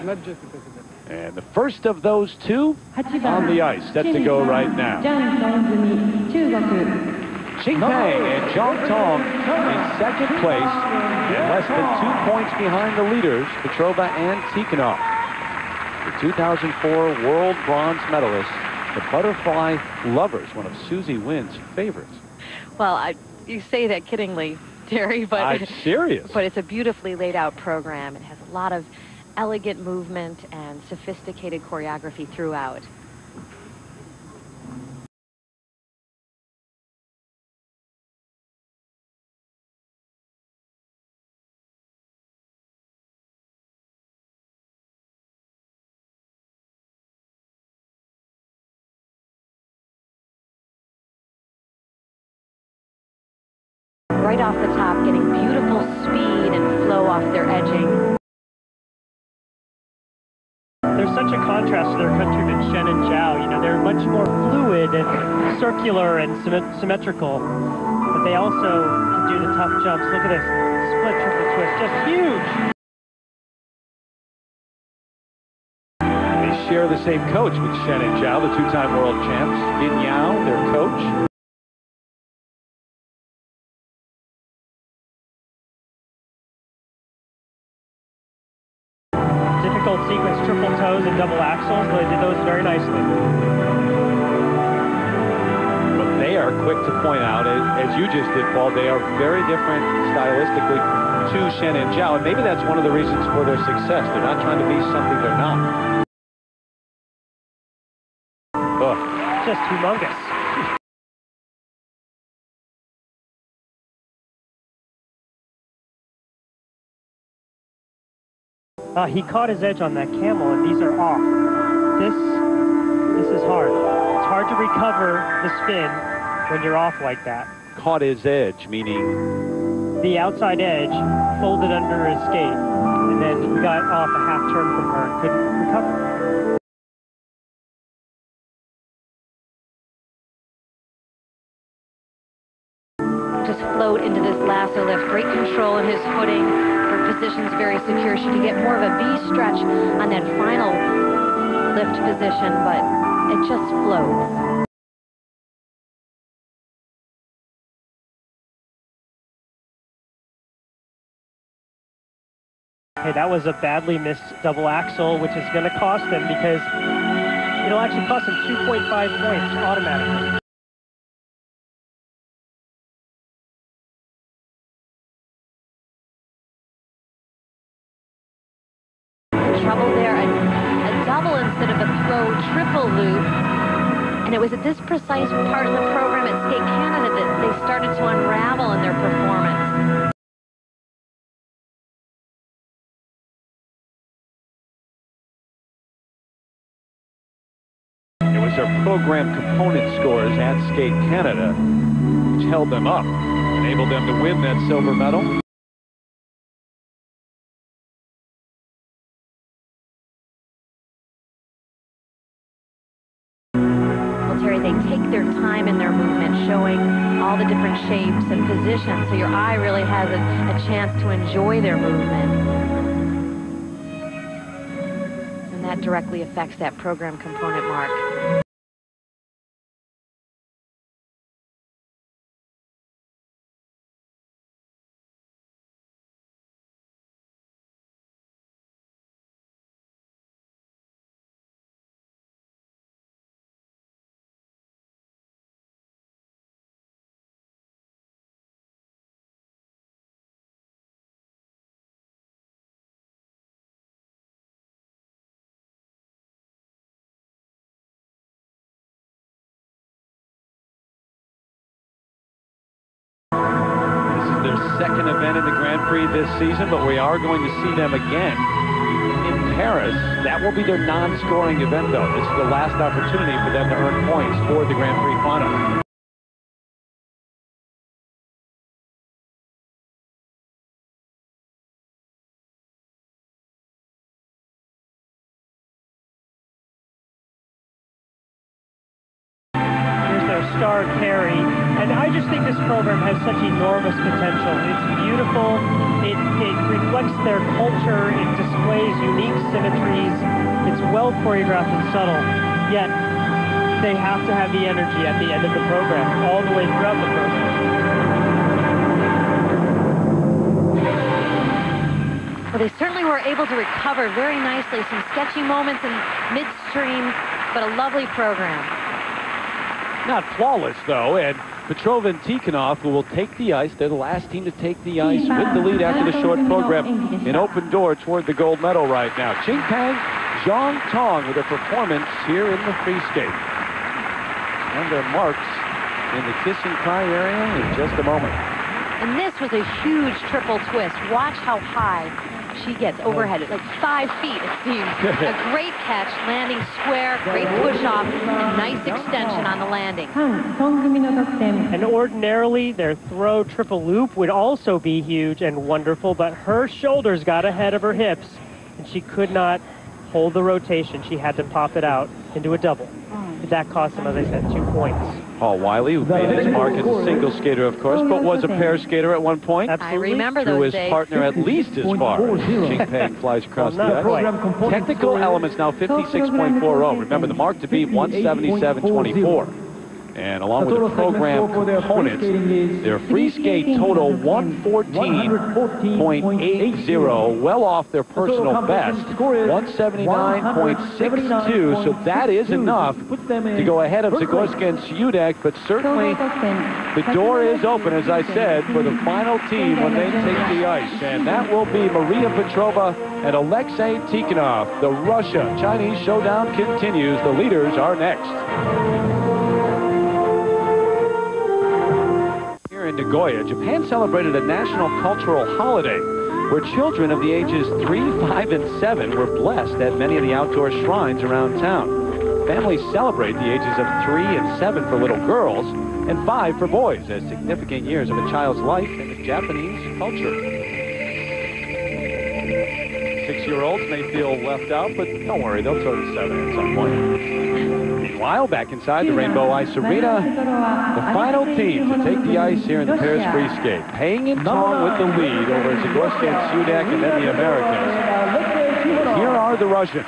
And the first of those two on the ice, set to go right now. Qing Pang and Zhong Tong in second place and less than two points behind the leaders, Petrova and Tikhonov. The 2004 world bronze medalist, the butterfly lovers, one of Susie Wynne's favorites. Well, I, you say that kiddingly, Terry, but I'm serious. But it's a beautifully laid out program. It has a lot of elegant movement and sophisticated choreography throughout. Right off the top, getting beautiful speed and flow off their edging. There's such a contrast to their countrymen, Shen and Zhao. You know, they're much more fluid and circular and symmetrical, but they also can do the tough jumps. Look at this split triple twist, just huge. They share the same coach with Shen and Zhao, the two-time world champs. Bin Yao, their coach. And double axels. They did those very nicely. But they are quick to point out, as you just did, Paul, they are very different stylistically to Shen and Zhao, and maybe that's one of the reasons for their success. They're not trying to be something they're not. Ugh. Just humongous. Uh, he caught his edge on that camel, and these are off. This, this is hard. It's hard to recover the spin when you're off like that. Caught his edge, meaning? The outside edge folded under his skate, and then he got off a half turn from her and couldn't recover. Stretch on that final lift position, but it just floats. Hey, that was a badly missed double axel, which is going to cost them because it'll actually cost them 2.5 points automatically. Was at this precise part of the program at Skate Canada that they started to unravel in their performance. It was their program component scores at Skate Canada which held them up, enabled them to win that silver medal. They take their time in their movement, showing all the different shapes and positions, so your eye really has a, a chance to enjoy their movement. And that directly affects that program component mark. Second event in the Grand Prix this season, but we are going to see them again in Paris. That will be their non-scoring event, though. This is the last opportunity for them to earn points for the Grand Prix final. Unique symmetries. It's well choreographed and subtle. Yet, they have to have the energy at the end of the program, all the way throughout the program. Well, they certainly were able to recover very nicely. Some sketchy moments in midstream, but a lovely program. Not flawless, though, and Petrova and Tikhonov, who will take the ice, they're the last team to take the ice with the lead after the short program. An open door toward the gold medal right now. Qing Pang, Zhang Tong with a performance here in the free skate. And their marks in the kiss and cry area in just a moment. And this was a huge triple twist. Watch how high she gets overheaded, like five feet, it seems. a great catch, landing square, great push-off, nice extension on the landing. And ordinarily, their throw triple loop would also be huge and wonderful, but her shoulders got ahead of her hips, and she could not hold the rotation. She had to pop it out into a double. That cost them, as I said, two points. Paul Wylie, who made his mark as a single skater, of course, but was a pair skater at one point. Absolutely. I remember Threw those his days. partner at least as far as Qing Pang flies across the ice. Technical elements now 56.40. Remember the mark to be 177.24. And along with the program components, their free skate total 114.80, well off their personal best, 179.62. So that is enough to go ahead of Zagorska and Siudek, but certainly the door is open, as I said, for the final team when they take the ice. And that will be Maria Petrova and Alexei Tikhonov. The Russia-Chinese showdown continues. The leaders are next. In Nagoya, Japan celebrated a national cultural holiday where children of the ages 3, 5, and 7 were blessed at many of the outdoor shrines around town. Families celebrate the ages of 3 and 7 for little girls and 5 for boys as significant years of a child's life in the Japanese culture. Six-year-olds may feel left out, but don't worry, they'll turn seven at some point. Meanwhile, back inside the Rainbow Ice Arena, the final team to take the ice here in the Paris free skate. Paying in Tong with the lead over Zagorska and Siudek and then the Americans. Here are the Russians,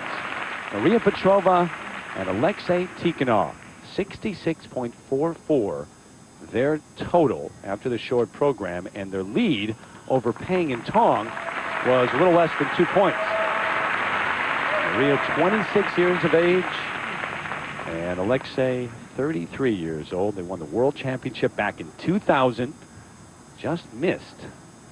Maria Petrova and Alexei Tikhonov. 66.44 their total after the short program, and their lead over Pang and Tong was a little less than two points. Maria, 26 years of age, and Alexei, 33 years old. They won the World Championship back in 2000. Just missed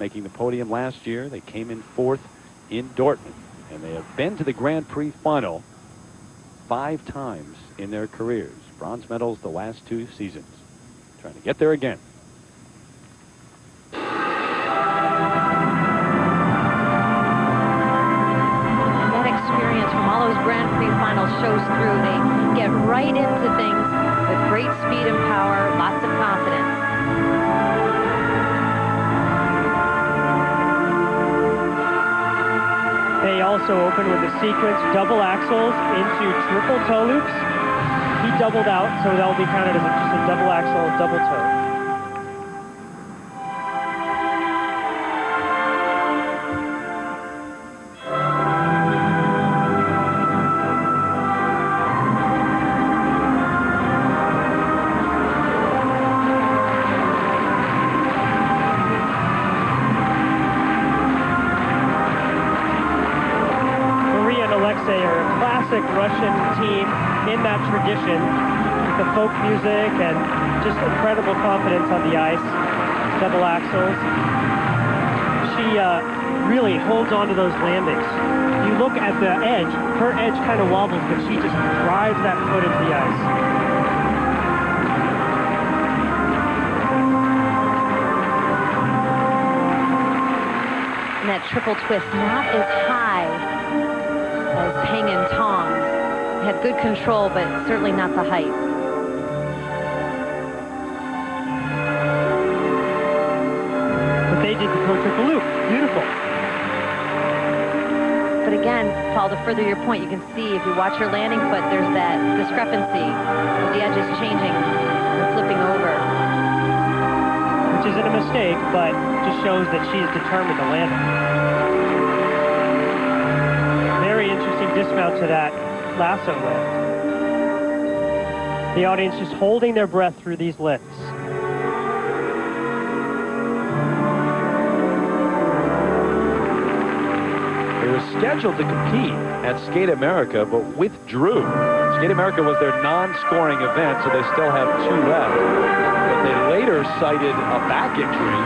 making the podium last year. They came in fourth in Dortmund. And they have been to the Grand Prix final five times in their careers. Bronze medals the last two seasons. Trying to get there again. Right into things with great speed and power, lots of confidence. They also open with a sequence double axels into triple toe loops. He doubled out, so that'll be counted as just a double axel, double toe. Tradition with the folk music and just incredible confidence on the ice. Double axels. She uh, really holds on to those landings. You look at the edge, her edge kind of wobbles, but she just drives that foot into the ice. And that triple twist, not as high good control, but certainly not the height. But they did the triple loop. Beautiful. But again, Paul, to further your point, you can see if you watch her landing foot, there's that discrepancy with the edges changing and flipping over. which isn't a mistake, but just shows that she's determined to land it. Very interesting dismount to that lasso lift. The audience just holding their breath through these lifts. They were scheduled to compete at Skate America, but withdrew. Skate America was their non-scoring event, so they still have two left. But they later cited a back injury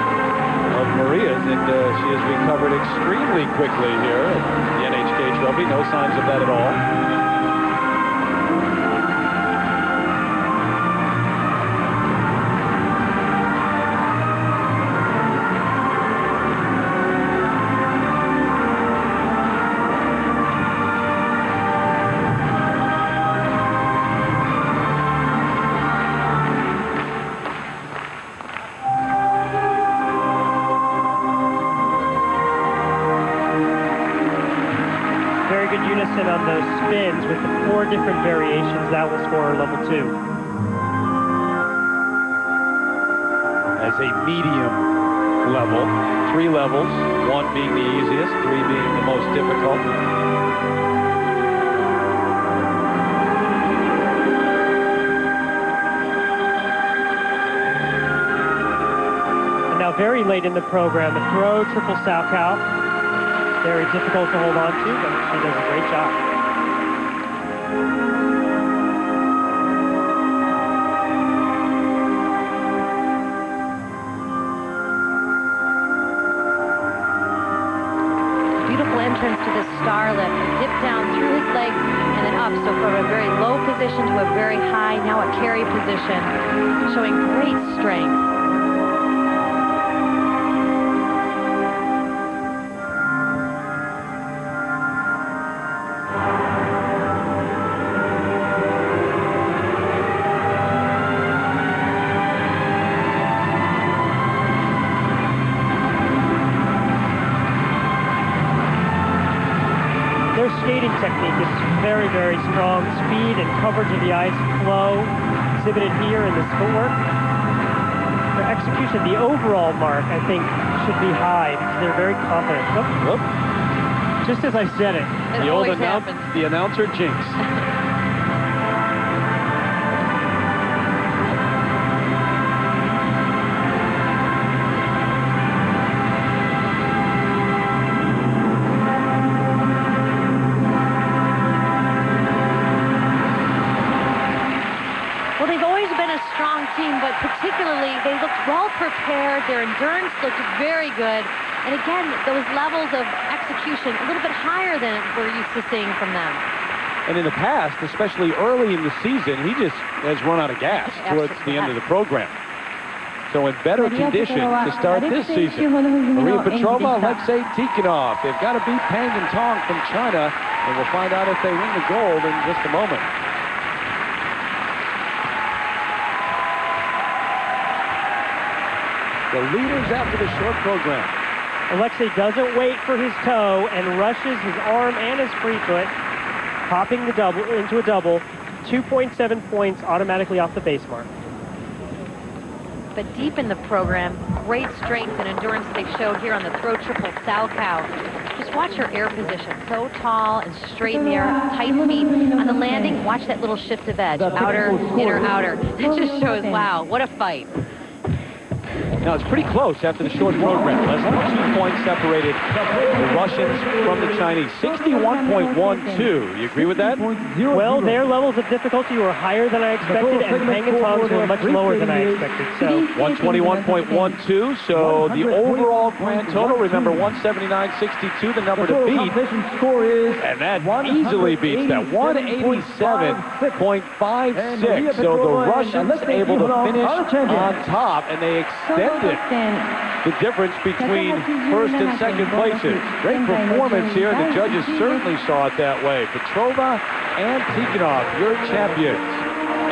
of Maria's, and uh, she has recovered extremely quickly here at the NHK Trophy. No signs of that at all. Two. as a medium level. Three levels, one being the easiest, three being the most difficult. And now very late in the program, the throw triple Salchow. Very difficult to hold on to, but she does a great job. Position to a very high, now a carry position, showing great strength. Coverage of the ice, flow, exhibited here in this footwork. Their execution, the overall mark, I think, should be high because they're very confident. Oop, Whoop. just as I said it. It the old always announ- happens. the announcer jinx. They looked well prepared. Their endurance looked very good. And again, those levels of execution a little bit higher than we're used to seeing from them. And in the past, especially early in the season, he just has run out of gas towards the end of the program. So in better condition to start this season. Maria Petrova, Alexei Tikhonov. They've got to beat Pang and Tong from China, and we'll find out if they win the gold in just a moment. The leaders after the short program. Alexei doesn't wait for his toe and rushes his arm and his free foot, popping the double into a double. 2.7 points automatically off the base mark. But deep in the program, great strength and endurance they showed here on the throw triple Salchow. Just watch her air position. So tall and straight in the air, tight feet. On the landing, watch that little shift of edge. Outer, inner, outer. That just shows, wow, what a fight. Now it's pretty close after the short program. Less than two points separated the Russians from the Chinese. 61.12. You agree with that? Well, their levels of difficulty were higher than I expected, and Pang and Tong's were much lower than I expected. So 121.12. So the overall grand total, remember 179.62, the number to beat. And that one easily beats that 187.56. So the Russians able to finish on top, and they the difference between first and second places. Great performance here. The judges certainly saw it that way. Petrova and Tikhonov, your champions.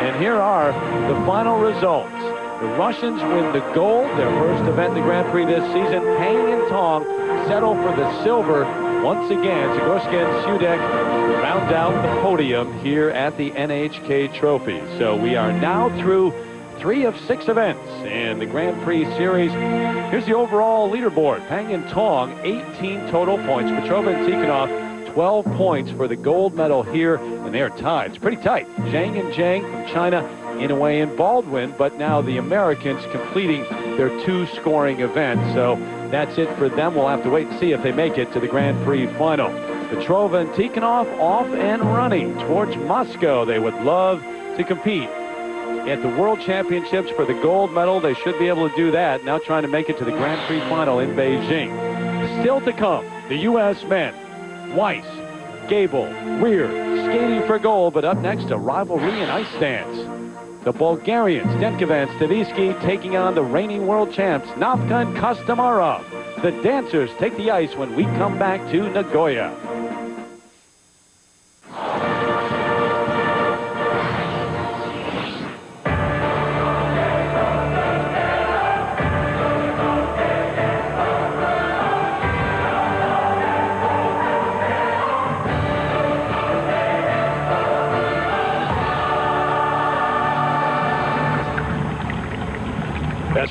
And here are the final results. The Russians win the gold, their first event in the Grand Prix this season. Pang and Tong settle for the silver. Once again, Zagorska and Siudek round out the podium here at the NHK Trophy. So we are now through three of six events in the Grand Prix Series. Here's the overall leaderboard. Pang and Tong, 18 total points. Petrova and Tikhonov, 12 points for the gold medal here, and they are tied. It's pretty tight. Zhang and Zhang from China Inoue in Baldwin, but now the Americans completing their two scoring events. So that's it for them. We'll have to wait and see if they make it to the Grand Prix final. Petrova and Tikhonov off and running towards Moscow. They would love to compete at the World Championships for the gold medal. They should be able to do that. Now trying to make it to the Grand Prix final in Beijing. Still to come, the U.S. men. Weiss, Goebel, Weir, skating for gold, but up next a rivalry in ice dance. The Bulgarians, Denkova and Stavisky, taking on the reigning world champs, Navka and Kostomarov. The dancers take the ice when we come back to Nagoya.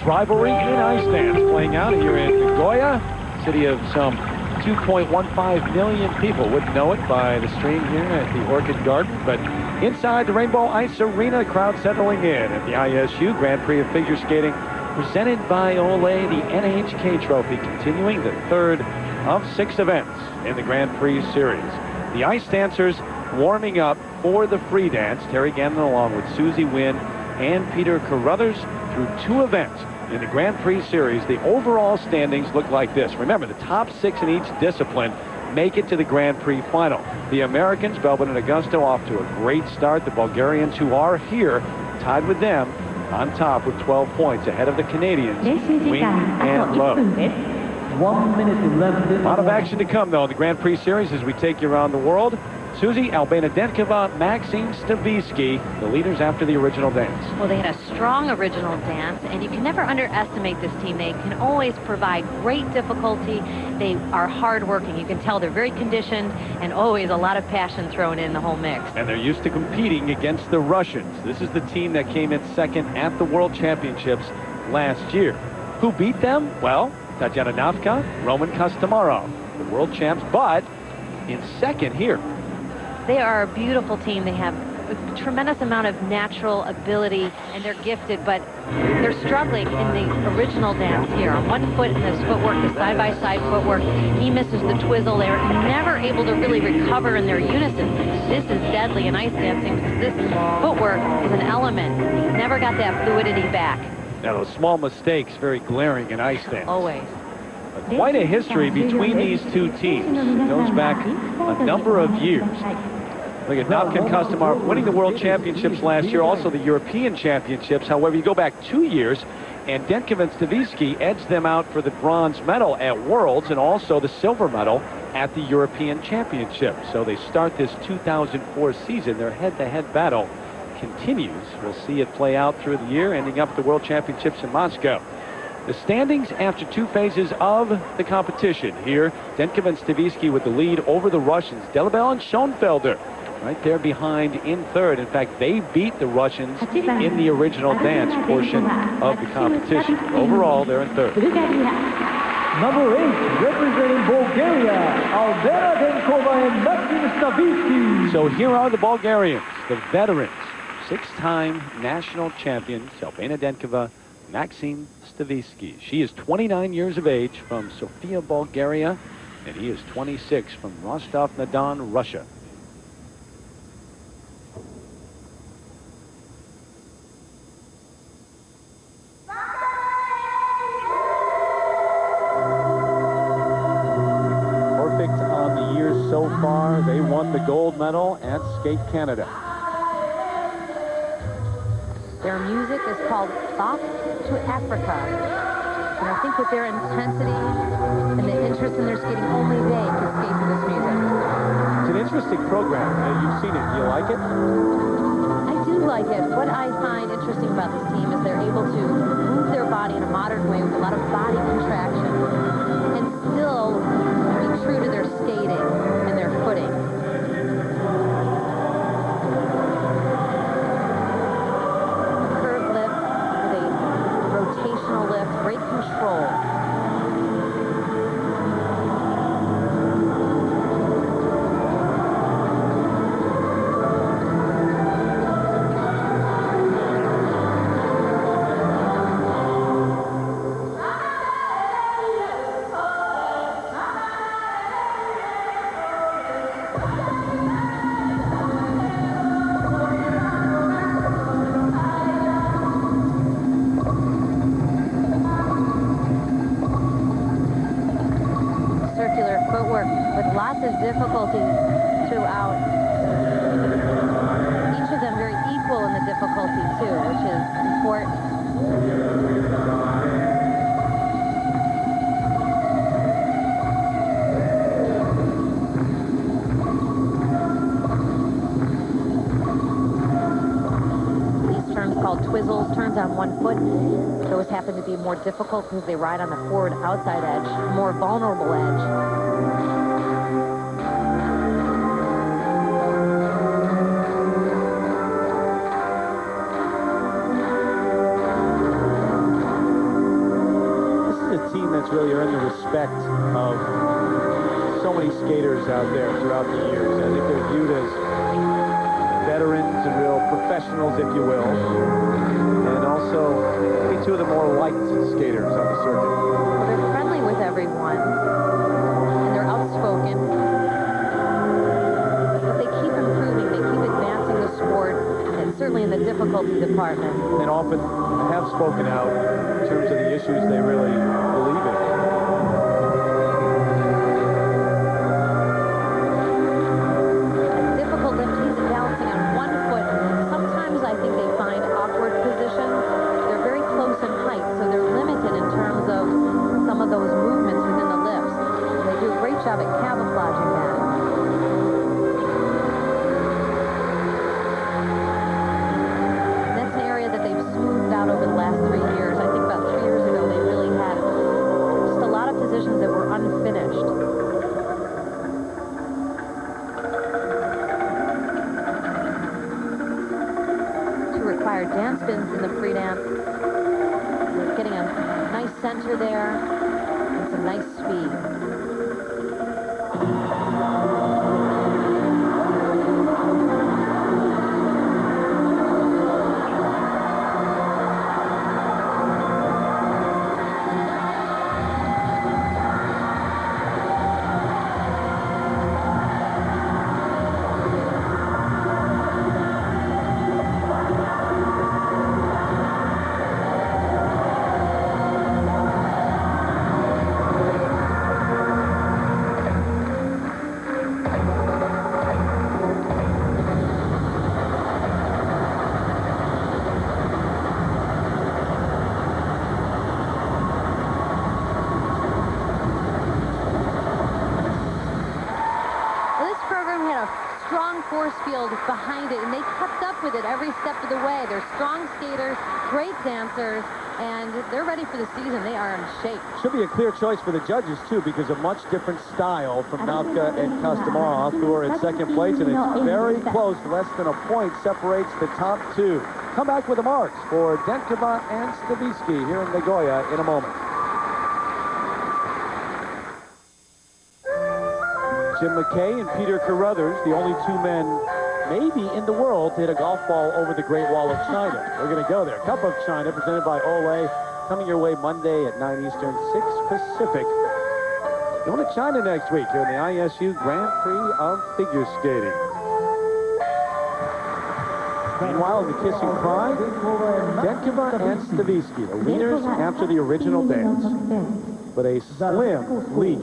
Rivalry in ice dance playing out here in Nagoya, city of some 2.15 million people. Wouldn't know it by the stream here at the Orchid Garden, but inside the Rainbow Ice Arena, crowd settling in at the ISU Grand Prix of Figure Skating presented by Olay, the NHK Trophy, continuing the third of six events in the Grand Prix Series. The ice dancers warming up for the free dance. Terry Gannon along with Susie Wynne and Peter Carruthers through two events in the Grand Prix Series. The overall standings look like this. Remember, the top six in each discipline make it to the Grand Prix final. The Americans, Belbin and Augusto, off to a great start. The Bulgarians, who are here, tied with them on top with 12 points ahead of the Canadians, Wing and Lowe. One minute A lot of action to come, though, in the Grand Prix Series as we take you around the world. Susie, Albena Denkova, Maxime Stavisky, the leaders after the original dance. Well, they had a strong original dance, and you can never underestimate this team. They can always provide great difficulty. They are hardworking. You can tell they're very conditioned, and always a lot of passion thrown in the whole mix. And they're used to competing against the Russians. This is the team that came in second at the World Championships last year. Who beat them? Well, Tatiana Navka, Roman Kostomarov, the world champs, but in second here. They are a beautiful team. They have a tremendous amount of natural ability, and they're gifted, but they're struggling in the original dance here. One foot in this footwork, the side-by-side footwork, he misses the twizzle. They're never able to really recover in their unison. This is deadly in ice dancing because this footwork is an element. Never got that fluidity back. Now, those small mistakes, very glaring in ice dance. Always. Quite a history between these two teams. It goes back a number of years. Look at Navka and Kostomarov winning the World Championships last year, also the European Championships. However, you go back two years, and Denkova and Stavisky edged them out for the bronze medal at Worlds and also the silver medal at the European Championship. So they start this 2004 season. Their head-to-head -head battle continues. We'll see it play out through the year, ending up at the World Championships in Moscow. The standings after two phases of the competition. Here, Denkova and Stavisky with the lead over the Russians. Delobel and Schoenfelder right there behind in third. In fact, they beat the Russians in the original dance portion of the competition. Overall, they're in third. Number eight, representing Bulgaria, Albena Denkova and Maxim Stavisky. So here are the Bulgarians, the veterans, six-time national champions, Albena Denkova, Maxim Stavisky. She is 29 years of age from Sofia, Bulgaria, and he is 26 from Rostov-na-Don, Russia. The gold medal at Skate Canada. Their music is called Bop to Africa. And I think with their intensity and the interest in their skating, only they can skate to this music. It's an interesting program. Uh, you've seen it. Do you like it? I do like it. What I find interesting about this team is they're able to move their body in a modern way with a lot of body contraction and still difficult because they ride on the skaters on the circuit. Well, they're friendly with everyone, and they're outspoken. But they keep improving. They keep advancing the sport, and certainly in the difficulty department. And often have spoken out in terms of the issues they strong skaters, great dancers, and they're ready for the season. They are in shape. Should be a clear choice for the judges, too, because a much different style from Navka and Kostomarov, who are in second place, and it's very close. Less than a point separates the top two. Come back with the marks for Denkova and Stavisky here in Nagoya in a moment. Jim McKay and Peter Carruthers, the only two men maybe in the world hit a golf ball over the Great Wall of China. We're going to go there. Cup of China presented by Olay, coming your way Monday at 9 Eastern, 6 Pacific. Going to China next week here in the ISU Grand Prix of Figure Skating. Meanwhile, in the Kiss and Cry, Denkova and Stavisky, the leaders after the original dance, but a slim lead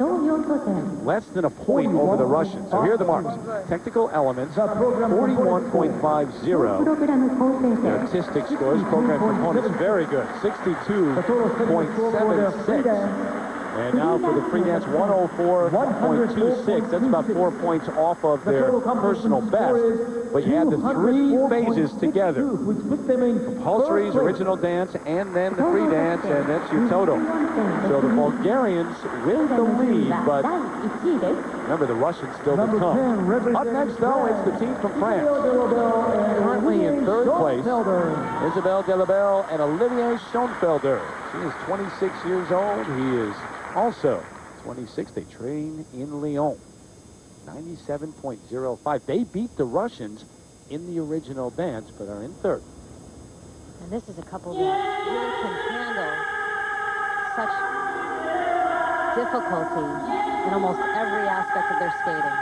less than a point over the Russians. So here are the marks. Technical elements, 41.50. The artistic scores, program components, very good, 62.76. And now for the free dance, 104.26. That's about four points off of their personal best. But you add the three phases together. Compulsories, original dance, and then the free dance, and that's your total. So the Bulgarians with the lead, but remember the Russians still to come. Up next, though, it's the team from France. Currently in third place, Isabelle Delobel and Olivier Schoenfelder. She is 26 years old. He is also 26. They train in Lyon. 97.05. They beat the Russians in the original dance, but are in third. And this is a couple that really can handle such difficulty in almost every aspect of their skating.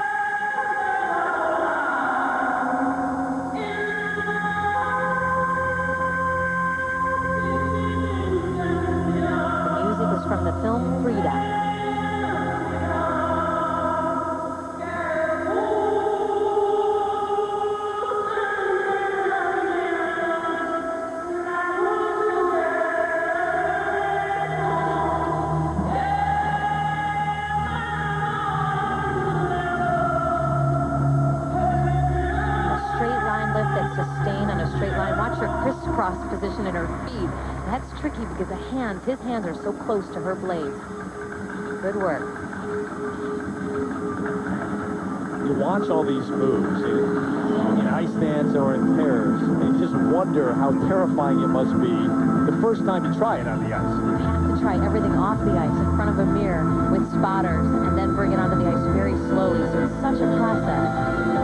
So close to her blades. Good work. You watch all these moves in, in ice dance or in pairs, and you just wonder how terrifying it must be the first time you try it on the ice. You have to try everything off the ice in front of a mirror with spotters and then bring it onto the ice very slowly. So it's such a process.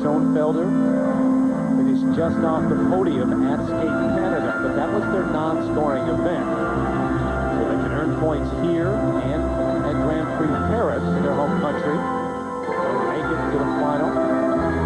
Schoenfelder finished just off the podium at Skate Canada, but that was their non-scoring event. So they can earn points here and at Grand Prix Paris in their home country. And make it to the final.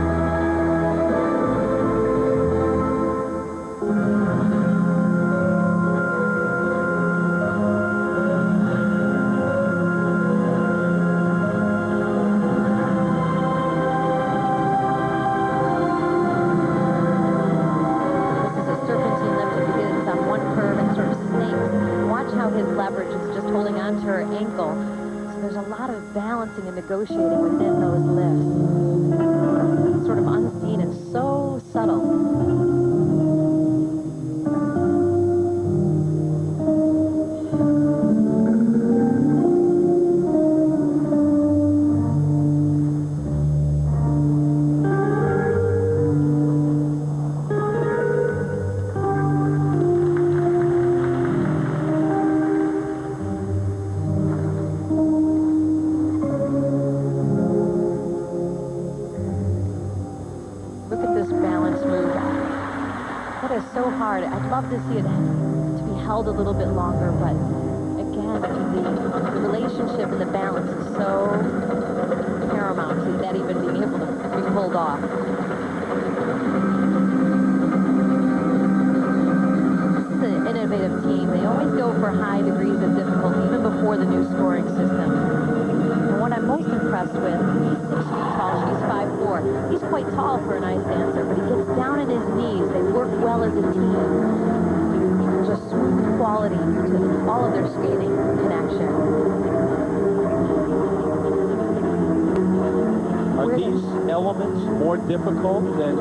Difficult than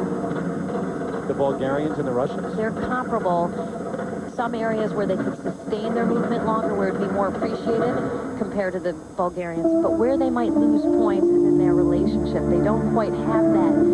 the Bulgarians and the Russians? They're comparable. Some areas where they could sustain their movement longer, where it'd be more appreciated compared to the Bulgarians. But where they might lose points is in their relationship. They don't quite have that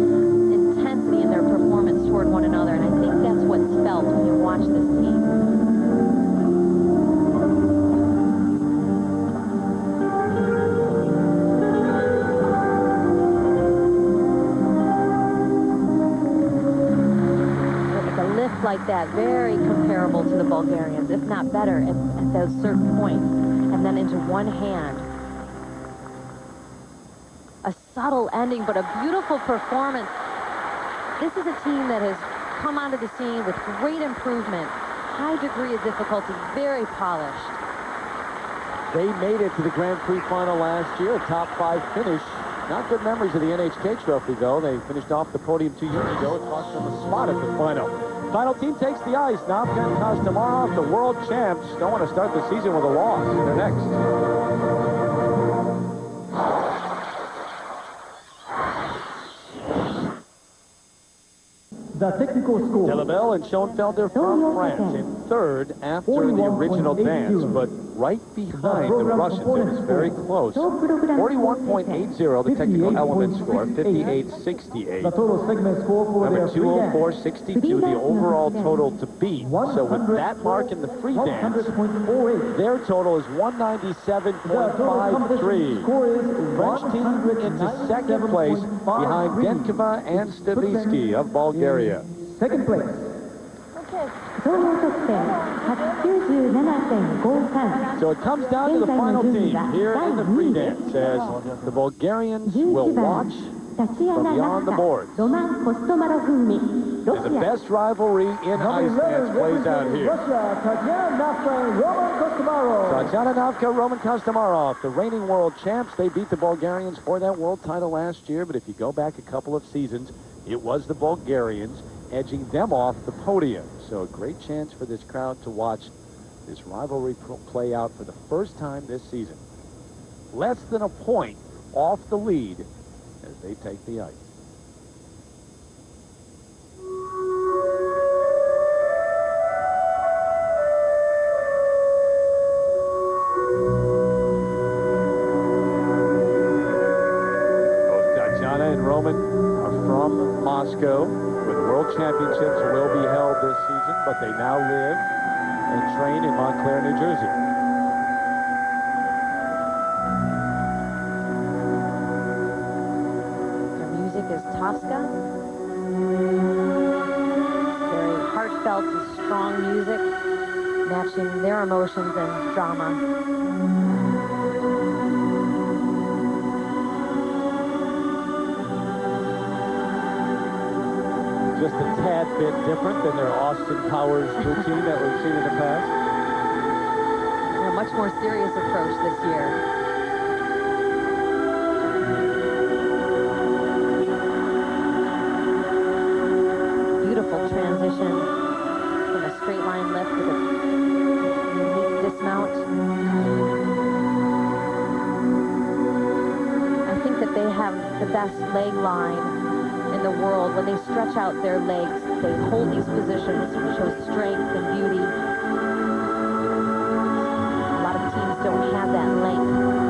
like that, very comparable to the Bulgarians, if not better at, at those certain points. And then into one hand. A subtle ending, but a beautiful performance. This is a team that has come onto the scene with great improvement, high degree of difficulty, very polished. They made it to the Grand Prix final last year, a top five finish. Not good memories of the NHK Trophy, though. They finished off the podium two years ago. It cost them a spot at the final. Final team takes the ice. Navka and Kostomarov, the world champs, don't want to start the season with a loss. They're next. The technical score. Delobel and Schoenfelder from France in third after the original dance, but right behind the Russians. It was very close. 41.80, the technical element score, The 58.68. total segment score Number their free 204.62, the overall total to beat. So with that mark in the free dance, 100.48. their total is The total competition 197.53. score is French team into second place behind 197.53. Denkova and Stavisky of Bulgaria. Second place. 総合得点197.53 So it comes down to the final team here in the free dance as the Bulgarians will 11番 watch タチアナ・ from ナ beyond the フ boards. カロマン・コストマロ風味ロ as the シア best rivalry in Number ice 11 dance plays out representing here. Russia, Tatiana Nafka and Roman Kostomarov. Tatjana Navka, Roman Kostomarov, the reigning world champs. They beat the Bulgarians for that world title last year, but if you go back a couple of seasons, it was the Bulgarians edging them off the podium. So a great chance for this crowd to watch this rivalry play out for the first time this season. Less than a point off the lead as they take the ice. Championships will be held this season, but they now live and train in Montclair, New Jersey. Their music is Tosca. Very heartfelt and strong music, matching their emotions and drama. A tad bit different than their Austin Powers routine that we've seen in the past. A much more serious approach this year. Beautiful transition from a straight line lift with a unique dismount. I think that they have the best leg line world. When they stretch out their legs, they hold these positions, show strength and beauty. A lot of teams don't have that length.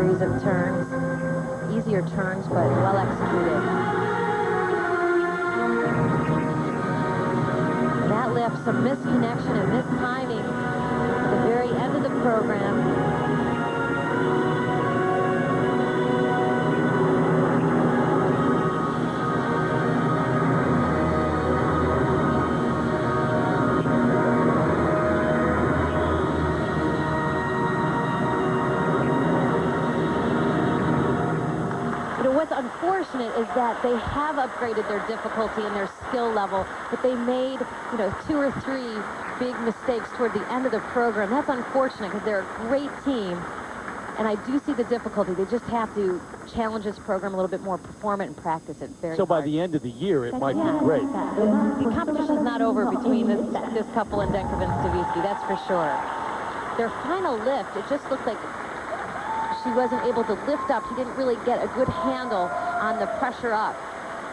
Series of turns. Easier turns, but well executed. That left some misconnection and mistiming at the very end of the program. Unfortunate is that they have upgraded their difficulty and their skill level, but they made, you know, two or three big mistakes toward the end of the program. That's unfortunate because they're a great team, and I do see the difficulty. They just have to challenge this program a little bit more, perform it and practice it very So by hard. the end of the year, it might Yeah. be great. The competition's not over between this, this couple and Denkova and Stavisky, that's for sure. Their final lift, it just looked like she wasn't able to lift up. She didn't really get a good handle on the pressure up.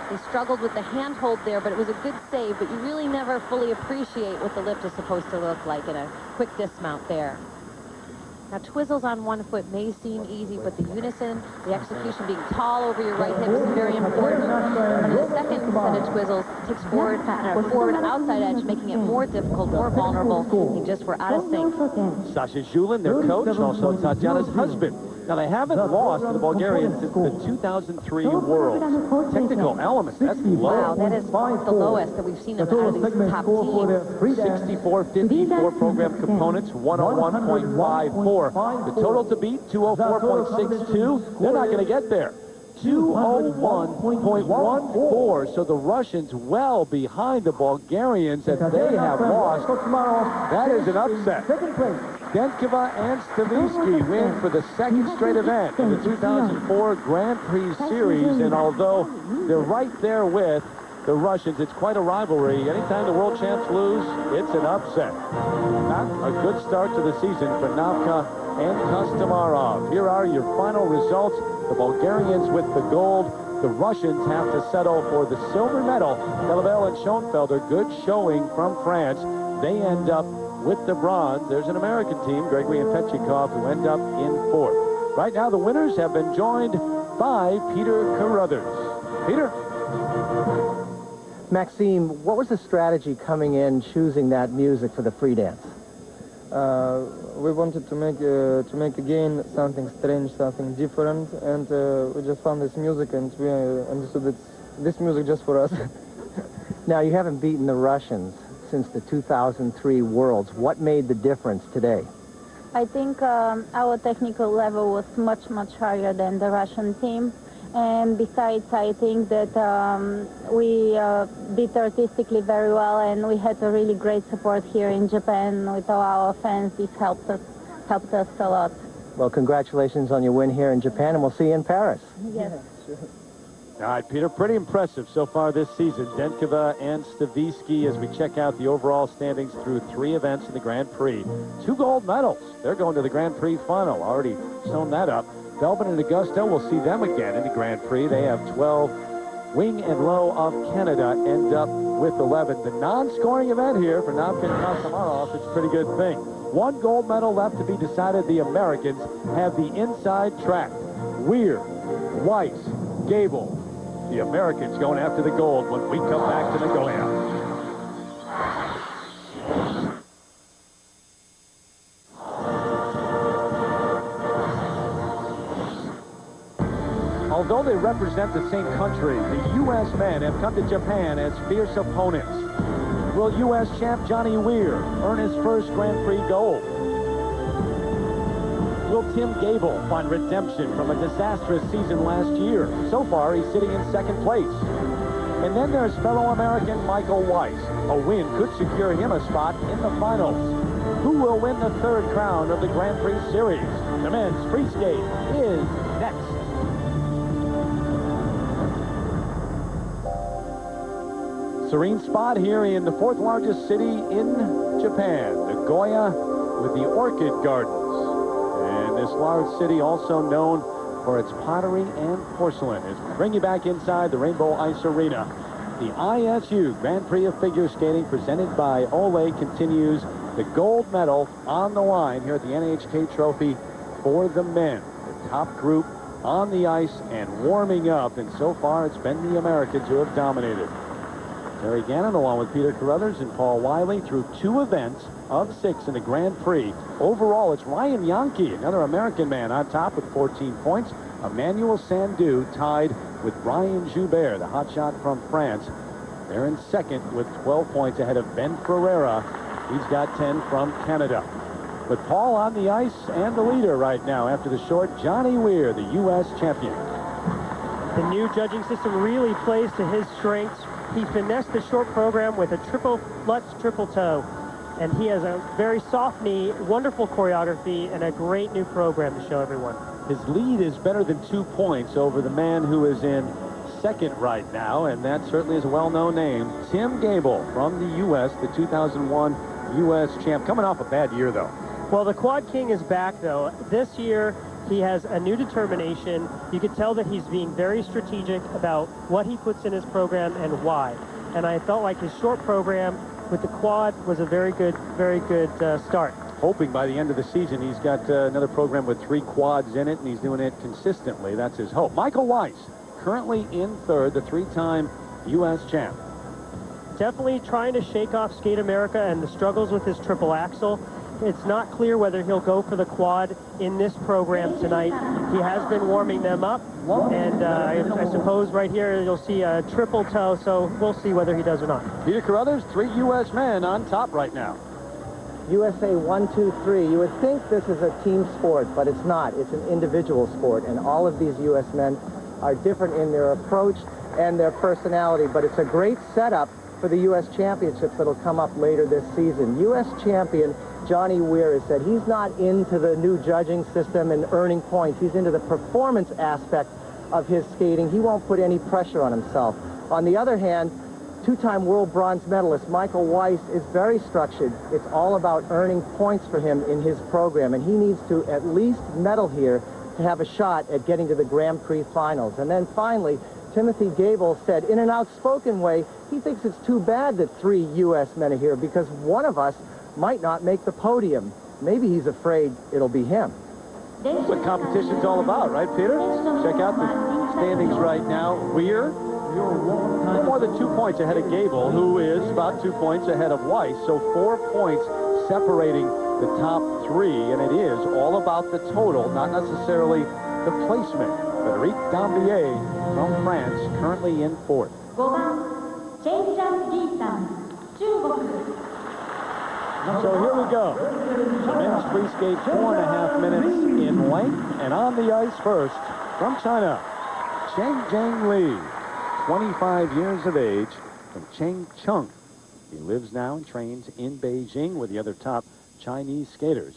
They struggled with the handhold there, but it was a good save, but you really never fully appreciate what the lift is supposed to look like in a quick dismount there. Now, twizzles on one foot may seem easy, but the unison, the execution being tall over your right hip is very important. And the second set of twizzles takes forward and forward outside edge, making it more difficult, more vulnerable. They just were out of sync. Sasha Zhulin, their coach, also Tatjana's husband. Now, they haven't lost to the Bulgarians since the 2003 Worlds. Technical elements, that's Wow, low. that is the lowest that we've seen in out of these top teams. 64, 54 program components, 101.54. The total to beat, 204.62. They're not going to get there. 201.14. So the Russians well behind the Bulgarians as they have lost. That is an upset. Denkova and Stavisky win for the second straight event in the 2004 Grand Prix Series. And although they're right there with the Russians, it's quite a rivalry. Anytime the world champs lose, it's an upset. Not a good start to the season for Navka and Kostomarov. Here are your final results. The Bulgarians with the gold. The Russians have to settle for the silver medal. Delobel and Schoenfelder, good showing from France. They end up with the bronze. There's an American team, Gregory and Petukhov, who end up in fourth. Right now, the winners have been joined by Peter Carruthers. Peter? Maxime, what was the strategy coming in choosing that music for the free dance? Uh, we wanted to make uh, to make again something strange, something different, and uh, we just found this music, and we uh, understood that this music just for us. Now, you haven't beaten the Russians since the 2003 Worlds. What made the difference today? I think um, our technical level was much, much higher than the Russian team. And besides, I think that um, we uh, did artistically very well, and we had a really great support here in Japan with all our fans. This helped us, helped us a lot. Well, congratulations on your win here in Japan, and we'll see you in Paris. Yes. All right, Peter, pretty impressive so far this season. Denkova and Stavisky as we check out the overall standings through three events in the Grand Prix. Two gold medals. They're going to the Grand Prix final. Already sewn that up. Belbin and Agosto, we'll see them again in the Grand Prix. They have 12. Wing and Lowe of Canada end up with 11. The non-scoring event here for Navka and Kostomarov, it's a pretty good thing. One gold medal left to be decided. The Americans have the inside track. Weir, Weiss, Goebel, The Americans going after the gold when we come back to Nagoya. Although they represent the same country, the U.S. men have come to Japan as fierce opponents. Will U.S. champ Johnny Weir earn his first Grand Prix gold? Will Tim Goebel find redemption from a disastrous season last year? So far, he's sitting in second place. And then there's fellow American Michael Weiss. A win could secure him a spot in the finals. Who will win the third crown of the Grand Prix Series? The men's free skate is next. Serene spot here in the fourth largest city in Japan, Nagoya, with the Orchid Gardens. And this large city also known for its pottery and porcelain. We bring you back inside the Rainbow Ice Arena, the ISU Grand Prix of Figure Skating presented by Olay continues the gold medal on the line here at the NHK Trophy for the men. The top group on the ice and warming up, and so far it's been the Americans who have dominated. Terry Gannon along with Peter Carruthers and Paul Wylie through two events of six in the Grand Prix. Overall, it's Ryan Jahnke, another American man, on top with 14 points. Emanuel Sandhu tied with Brian Joubert, the hotshot from France. They're in second with 12 points ahead of Ben Ferreira. He's got 10 from Canada. But Paul on the ice and the leader right now after the short, Johnny Weir, the U.S. champion. The new judging system really plays to his strengths. He finessed the short program with a triple Lutz triple toe. And he has a very soft knee, wonderful choreography, and a great new program to show everyone. His lead is better than two points over the man who is in second right now, and that certainly is a well-known name. Tim Goebel from the U.S., the 2001 U.S. champ. Coming off a bad year, though. Well, the Quad King is back, though. This year, he has a new determination. You can tell that he's being very strategic about what he puts in his program and why. And I felt like his short program with the quad was a very good, very good uh, start. Hoping by the end of the season he's got uh, another program with three quads in it, and he's doing it consistently. That's his hope. Michael Weiss, currently in third, the three-time U.S. champ. Definitely trying to shake off Skate America and the struggles with his triple axel. It's not clear whether he'll go for the quad in this program tonight. He has been warming them up, and uh, I, I, suppose right here you'll see a triple toe, so we'll see whether he does or not. Peter Carruthers, three U.S. men on top right now. USA one, two, three. You would think this is a team sport, but it's not. It's an individual sport, and all of these U.S. men are different in their approach and their personality, but it's a great setup for the U.S. championships that'll come up later this season. U.S. champion Johnny Weir has said he's not into the new judging system and earning points. He's into the performance aspect of his skating. He won't put any pressure on himself. On the other hand, two-time world bronze medalist Michael Weiss is very structured. It's all about earning points for him in his program, and he needs to at least medal here to have a shot at getting to the Grand Prix finals. And then finally, Timothy Goebel said in an outspoken way, he thinks it's too bad that three U.S. men are here because one of us might not make the podium. Maybe he's afraid it'll be him. That's what competition's all about, right, Peter? Check out the standings right now. Weir, more than two points ahead of Goebel, who is about two points ahead of Weiss. So four points separating the top three, and it is all about the total, not necessarily the placement. Frederic Dambier from France, currently in fourth. So here we go. The men's free skate, four and a half minutes in length. And on the ice first, from China, Cheng Jiang Li, 25 years of age, from Changchun. He lives now and trains in Beijing with the other top Chinese skaters.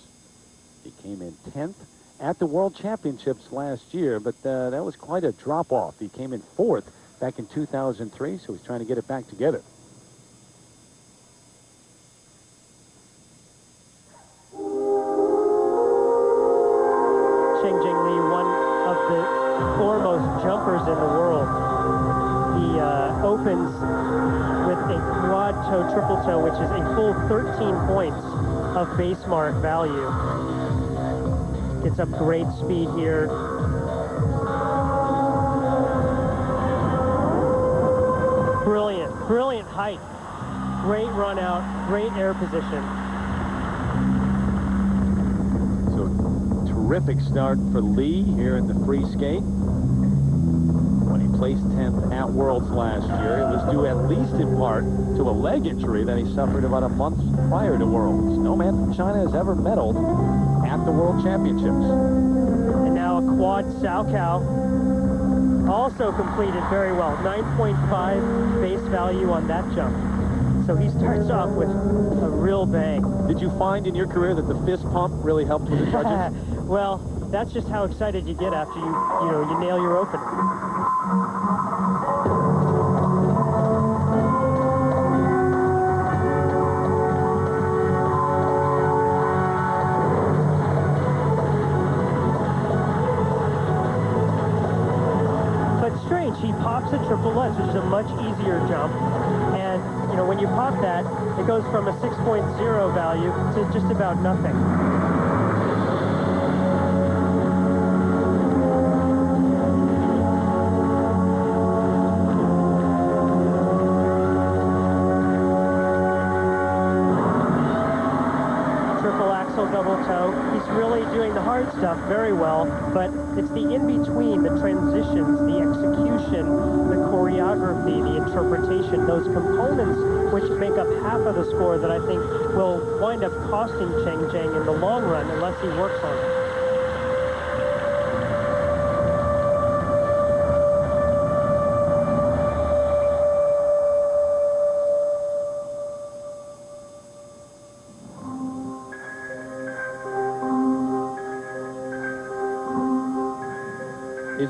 He came in 10th at the World Championships last year, but uh, that was quite a drop-off. He came in fourth back in 2003, so he's trying to get it back together. In the world. He uh, opens with a quad toe triple toe, which is a full 13 points of base mark value. Gets up great speed here. Brilliant, brilliant height. Great run out, great air position. So terrific start for Lee here in the free skate. Placed 10th at Worlds last year, it was due at least in part to a leg injury that he suffered about a month prior to Worlds. No man from China has ever medaled at the World Championships. And now a quad Salchow also completed very well. 9.5 base value on that jump. So he starts off with a real bang. Did you find in your career that the fist pump really helped with the judges? well, that's just how excited you get after you, you know, you nail your opener. But he pops a triple Lutz, which is a much easier jump. And, you know, when you pop that, it goes from a 6.0 value to just about nothing. Double toe. He's really doing the hard stuff very well, but it's the in-between, the transitions, the execution, the choreography, the interpretation, those components which make up half of the score that I think will wind up costing Cheng Jiang in the long run unless he works on it.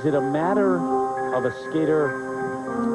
Is it a matter of a skater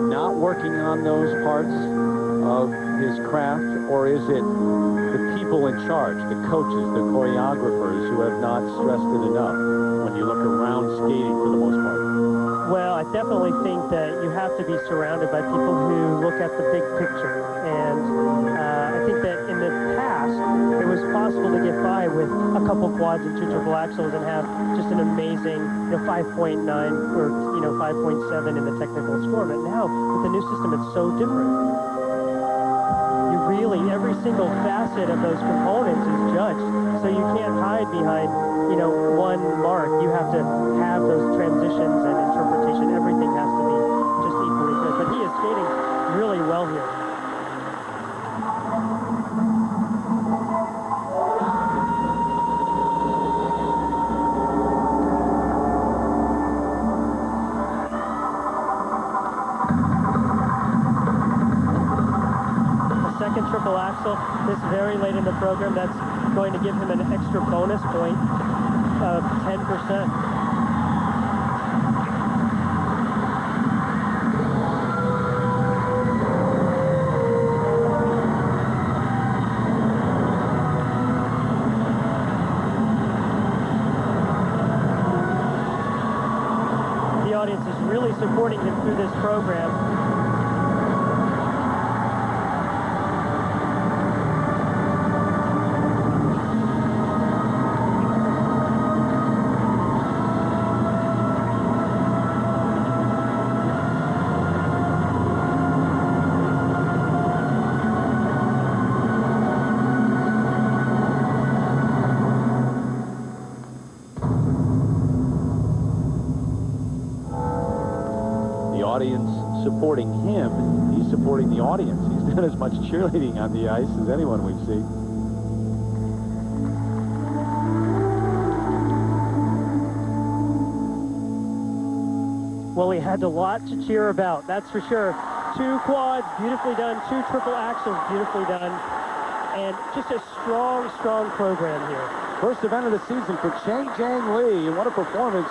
not working on those parts of his craft, or is it the people in charge, the coaches, the choreographers who have not stressed it enough when you look around skating for the most part? Well, I definitely think that you have to be surrounded by people who look at the big picture. And uh, I think that in the past, it was possible to get by with a couple quads and two triple axels and have just an amazing, you know, 5.9 or, you know, 5.7 in the technical score. But now, with the new system, it's so different. You really, every single facet of those components is judged. So you can't hide behind, you know, one mark. You have to have those transitions and interpretation. Everything has to be just equally good. But he is skating axel, this very late in the program, that's going to give him an extra bonus point of 10%. The audience is really supporting him through this program. Supporting him, he's supporting the audience. He's done as much cheerleading on the ice as anyone we've seen. Well, he had a lot to cheer about, that's for sure. Two quads, beautifully done. Two triple axels, beautifully done. And just a strong, strong program here. First event of the season for Chang Jiang Lee. And what a performance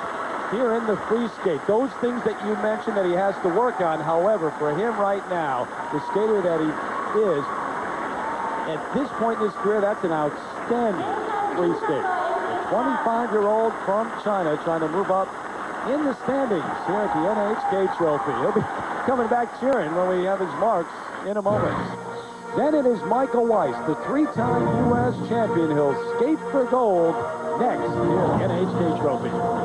here in the free skate. Those things that you mentioned that he has to work on, however, for him right now, the skater that he is, at this point in his career, that's an outstanding free skate. A 25-year-old from China trying to move up in the standings here at the NHK Trophy. He'll be coming back cheering when we have his marks in a moment. Then it is Michael Weiss, the three-time U.S. champion. He'll skate for gold next here at the NHK Trophy.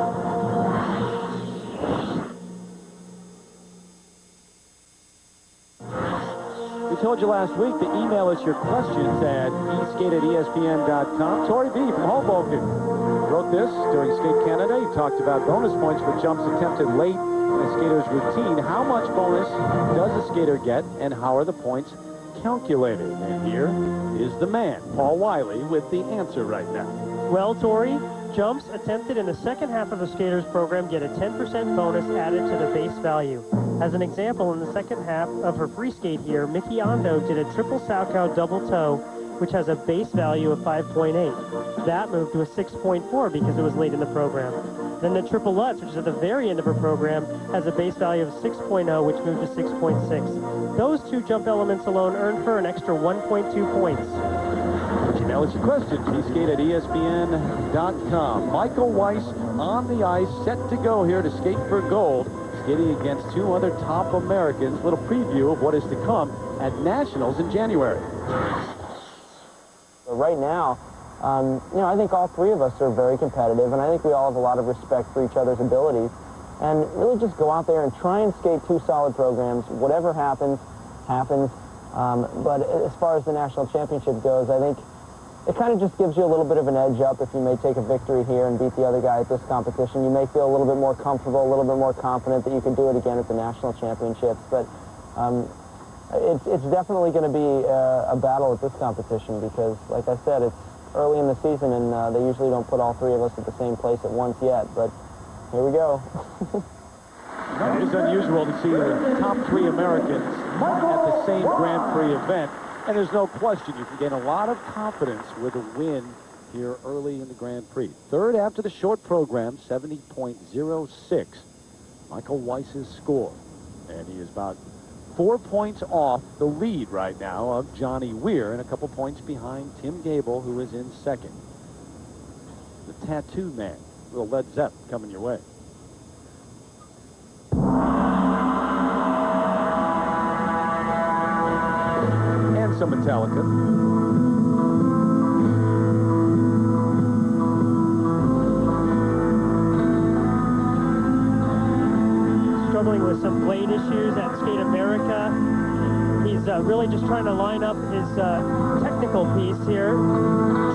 Told you last week to email us your questions at eskate at espn.com. Tori B from Hoboken wrote this during Skate Canada. He talked about bonus points for jumps attempted late in a skater's routine. How much bonus does a skater get, and how are the points calculated? And here is the man, Paul Wylie, with the answer right now. Well, Tori, jumps attempted in the second half of a skater's program get a 10% bonus added to the base value. As an example, in the second half of her free skate here, Miki Ando did a triple Salchow double toe, which has a base value of 5.8. That moved to a 6.4 because it was late in the program. Then the triple Lutz, which is at the very end of her program, has a base value of 6.0, which moved to 6.6. Those two jump elements alone earned her an extra 1.2 points. Email us your questions, skate at espn.com. Michael Weiss on the ice, set to go here to skate for gold, skating against two other top Americans. Little preview of what is to come at Nationals in January. Right now, um, you know, I think all three of us are very competitive, and I think we all have a lot of respect for each other's abilities. And really just go out there and try and skate two solid programs. Whatever happens, happens. Um, but as far as the national championship goes, I think it kind of just gives you a little bit of an edge up if you may take a victory here and beat the other guy at this competition. You may feel a little bit more comfortable, a little bit more confident that you can do it again at the national championships. But um, it's, it's definitely going to be uh, a battle at this competition because, like I said, it's early in the season and uh, they usually don't put all three of us at the same place at once yet. But here we go. It is unusual to see the top three Americans at the same Grand Prix event. And there's no question you can gain a lot of confidence with a win here early in the Grand Prix. Third after the short program, 70.06. Michael Weiss's score. And he is about four points off the lead right now of Johnny Weir and a couple points behind Tim Goebel, who is in second. The Tattoo Man, little Led Zepp coming your way. Some Metallica. Struggling with some blade issues at Skate America. He's uh, really just trying to line up his uh, technical piece here.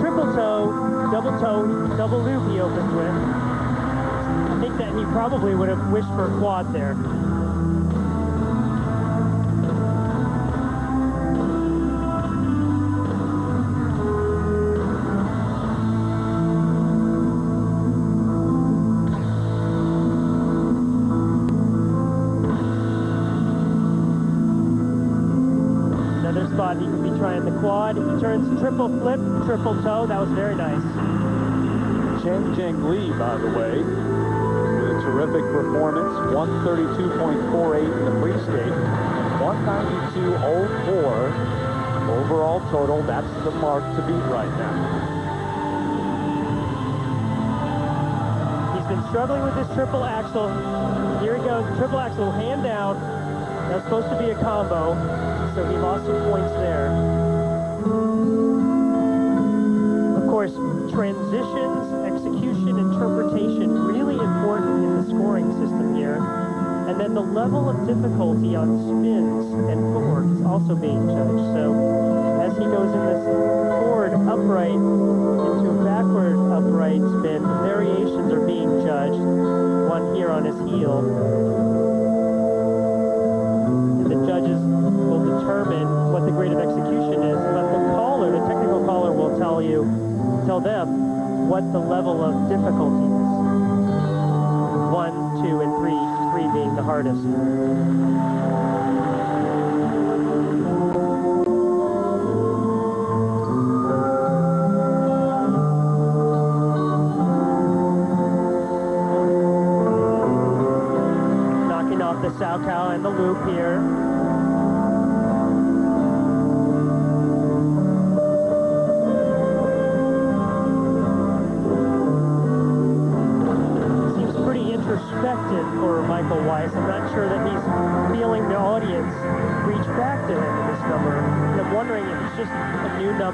Triple toe, double toe, double loop he opens with. I think that he probably would have wished for a quad there. Turns triple flip, triple toe. That was very nice. Cheng Jiang Lee, by the way, with a terrific performance, 132.48 in the free skate, 192.04 overall total. That's the mark to beat right now. He's been struggling with this triple axel. Here he goes, triple axel, hand down. That's supposed to be a combo, so he lost some points there. Of course, transitions, execution, interpretation, really important in the scoring system here. And then the level of difficulty on spins and footwork is also being judged. So as he goes in this forward upright into a backward upright spin, the variations are being judged. One here on his heel. And the judges will determine what the grade of execution is, caller, the technical caller will tell you, tell them what the level of difficulty is. One, two, and three, three being the hardest.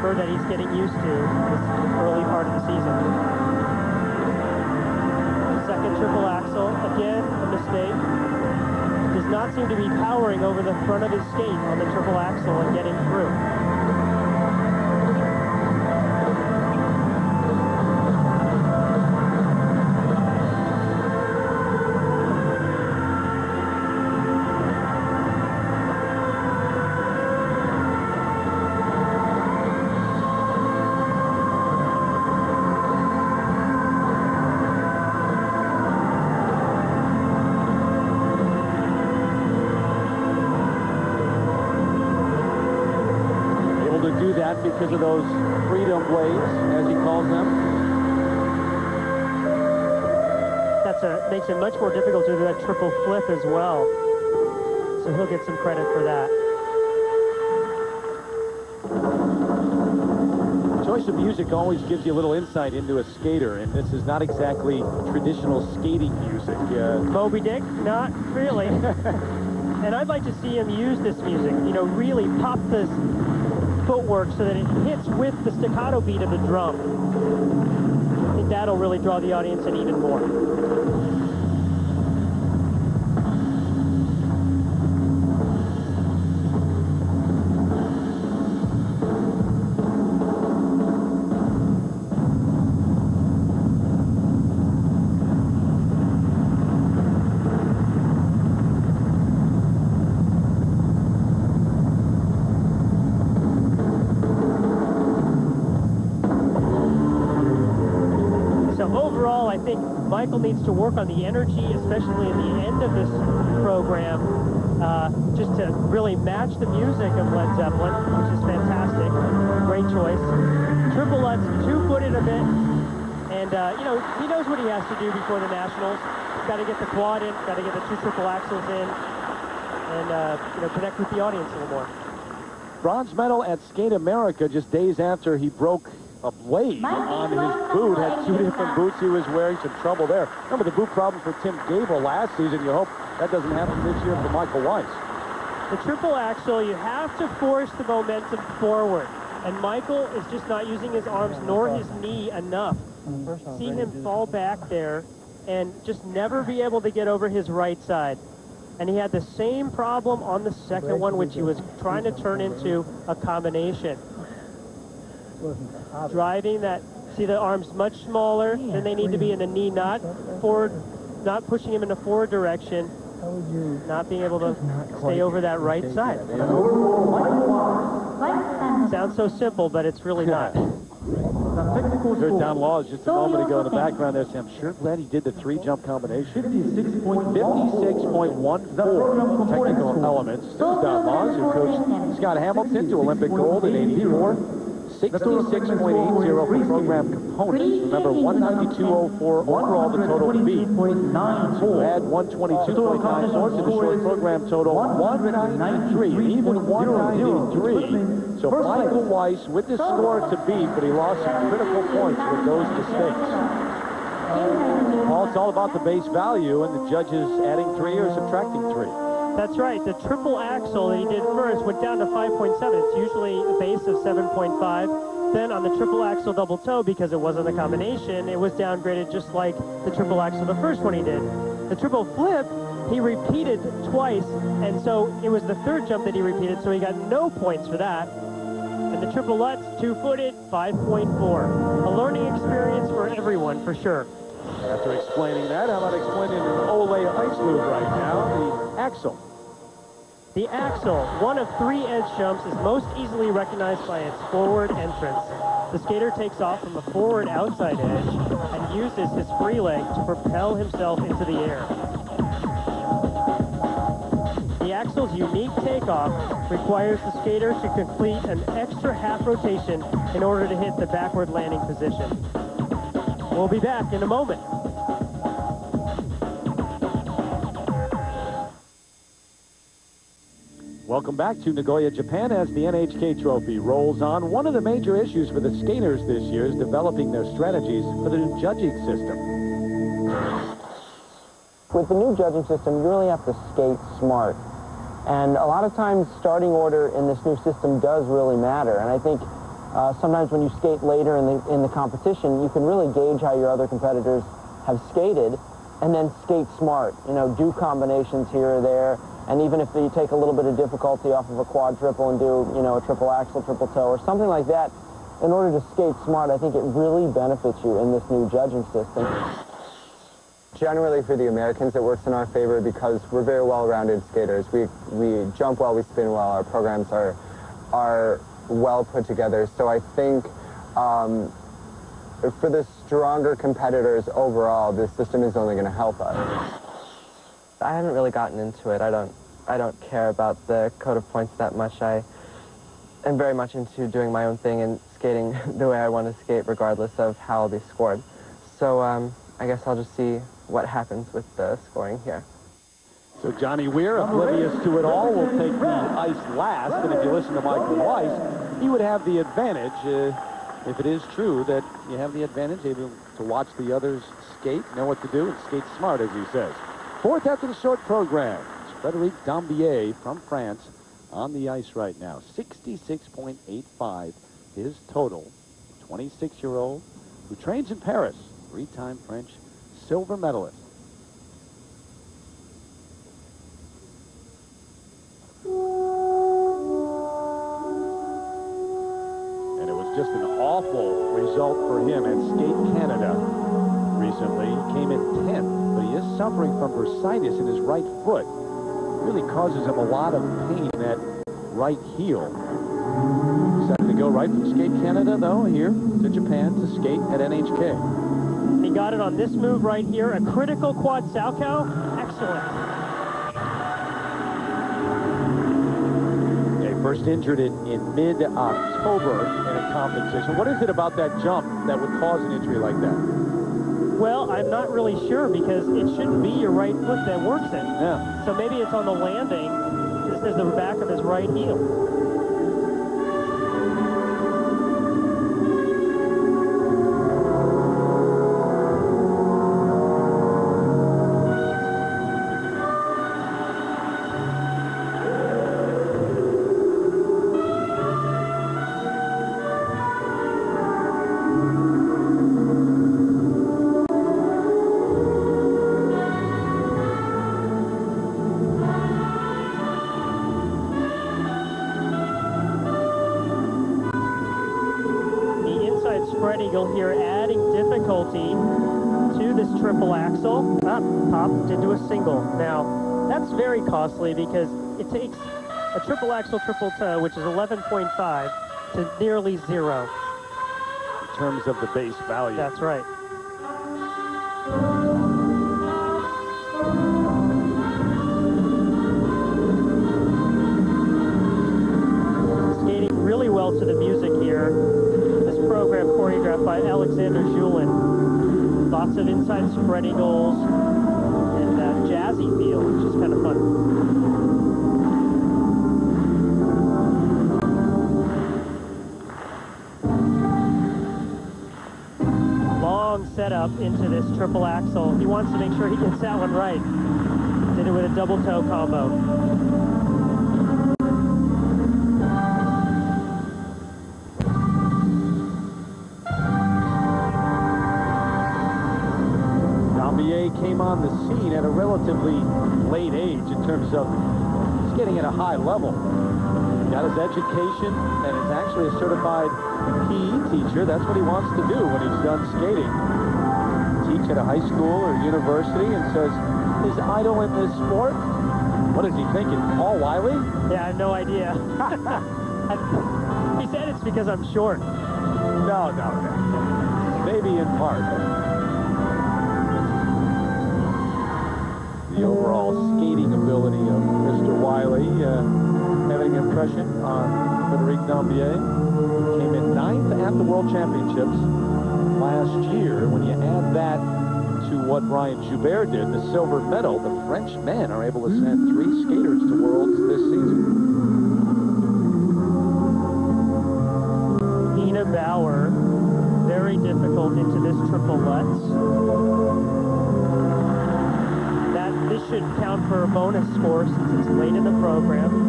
That he's getting used to this early part of the season. Second triple axel, again, a mistake. Does not seem to be powering over the front of his skate on the triple axel and getting through. Those freedom blades, as he calls them. That's a, makes it much more difficult to do that triple flip as well. So he'll get some credit for that. Choice of music always gives you a little insight into a skater, and this is not exactly traditional skating music. Uh, Moby Dick, not really. and I'd like to see him use this music, you know, really pop this footwork so that it hits with the staccato beat of the drum. I think that'll really draw the audience in even more. To work on the energy, especially at the end of this program, uh, just to really match the music of Led Zeppelin, which is fantastic. Great choice. Triple Lutz, two-footed a bit, and uh, you know he knows what he has to do before the Nationals. He's got to get the quad in, got to get the two triple axles in, and uh, you know connect with the audience a little more. bronze medal at Skate America just days after he broke a blade on his boot. Had two different boots he was wearing. Some trouble there. Remember the boot problem for Tim Goebel last season. You hope that doesn't happen this year for Michael Weiss. The triple axel, you have to force the momentum forward. And Michael is just not using his arms nor his knee enough. Seeing him fall back there and just never be able to get over his right side. And he had the same problem on the second one, which he was trying to turn into a combination. Driving that, see the arms much smaller than they need to be in the knee, not forward, not pushing him in the forward direction, not being able to stay over that right side. Sounds so simple, but it's really not. Heard Don Laws just a moment ago in the background there. Say, I'm sure glad he did the three-jump combination. 56.14 technical elements. This is Don Laws, who coached Scott Hamilton to Olympic gold in 84. 66.80 for program components. Remember, 192.04 overall the total beat. Add 122.94 to the short program total, 193, even 193. So Michael Weiss with the score to beat, but he lost some critical points with those mistakes. Well, it's all about the base value and the judges adding three or subtracting three. That's right. The triple axel that he did first went down to 5.7. It's usually a base of 7.5. Then on the triple axel double toe, because it wasn't a combination, it was downgraded just like the triple axel, the first one he did. The triple flip, he repeated twice, and so it was the third jump that he repeated, so he got no points for that. And the triple Lutz, two-footed, 5.4. A learning experience for everyone, for sure. After explaining that, how about explaining an Olay ice move right now, the axel. The axel, one of three edge jumps, is most easily recognized by its forward entrance. The skater takes off from a forward outside edge and uses his free leg to propel himself into the air. The axel's unique takeoff requires the skater to complete an extra half rotation in order to hit the backward landing position. We'll be back in a moment. Welcome back to Nagoya, Japan as the NHK Trophy rolls on. One of the major issues for the skaters this year is developing their strategies for the new judging system. With the new judging system, you really have to skate smart. And a lot of times, starting order in this new system does really matter. And I think uh, sometimes when you skate later in the, in the competition, you can really gauge how your other competitors have skated and then skate smart. You know, do combinations here or there And even if you take a little bit of difficulty off of a quad triple and do, you know, a triple axel, triple toe, or something like that, in order to skate smart, I think it really benefits you in this new judging system. Generally for the Americans, it works in our favor because we're very well-rounded skaters. We, we jump well, we spin well, our programs are, are well put together. So I think um, for the stronger competitors overall, this system is only going to help us. I haven't really gotten into it. I don't, I don't care about the code of points that much. I am very much into doing my own thing and skating the way I want to skate, regardless of how I'll be scored. So um, I guess I'll just see what happens with the scoring here. So Johnny Weir, oblivious to it all, will take the ice last. And if you listen to Michael Weiss, he would have the advantage uh, if it is true that you have the advantage, able to watch the others skate, know what to do, and skate smart, as he says. Fourth after the short program, it's Frederic Dambier from France on the ice right now. 66.85 his total. 26-year-old who trains in Paris, three-time French silver medalist. And it was just an awful result for him at Skate Canada recently. He came in 10th, but he is suffering from bursitis in his right foot. really causes him a lot of pain in that right heel. Decided to go right from Skate Canada, though, here to Japan to skate at NHK. He got it on this move right here, a critical quad Salchow. Excellent. First injured it in mid-October in a competition. What is it about that jump that would cause an injury like that? Well, I'm not really sure because it shouldn't be your right foot that works it. Yeah. So maybe it's on the landing. This is the back of his right heel. Costly because it takes a triple axel triple toe, which is 11.5, to nearly zero. In terms of the base value. That's right. Skating really well to the music here. This program choreographed by Alexander Zhulin. Lots of inside spread eagles Setup into this triple axel. He wants to make sure he gets that one right. Did it with a double toe combo. Came on the scene at a relatively late age in terms of getting at a high level. Got his education and is actually a certified PE teacher. That's what he wants to do when he's done skating. At a high school or university and says his idol in this sport, what is he thinking, Paul Wylie? Yeah, I have no idea. he said it's because I'm short. No, no, no. Maybe in part. The overall skating ability of Mr. Wylie uh, having an impression on Frederic Dambier. Who came in ninth at the World Championships last year. When you add that what Brian Joubert did, the silver medal, the French men are able to send three skaters to Worlds this season. Nina Bauer, very difficult into this triple Lutz. That this should count for a bonus score since it's late in the program,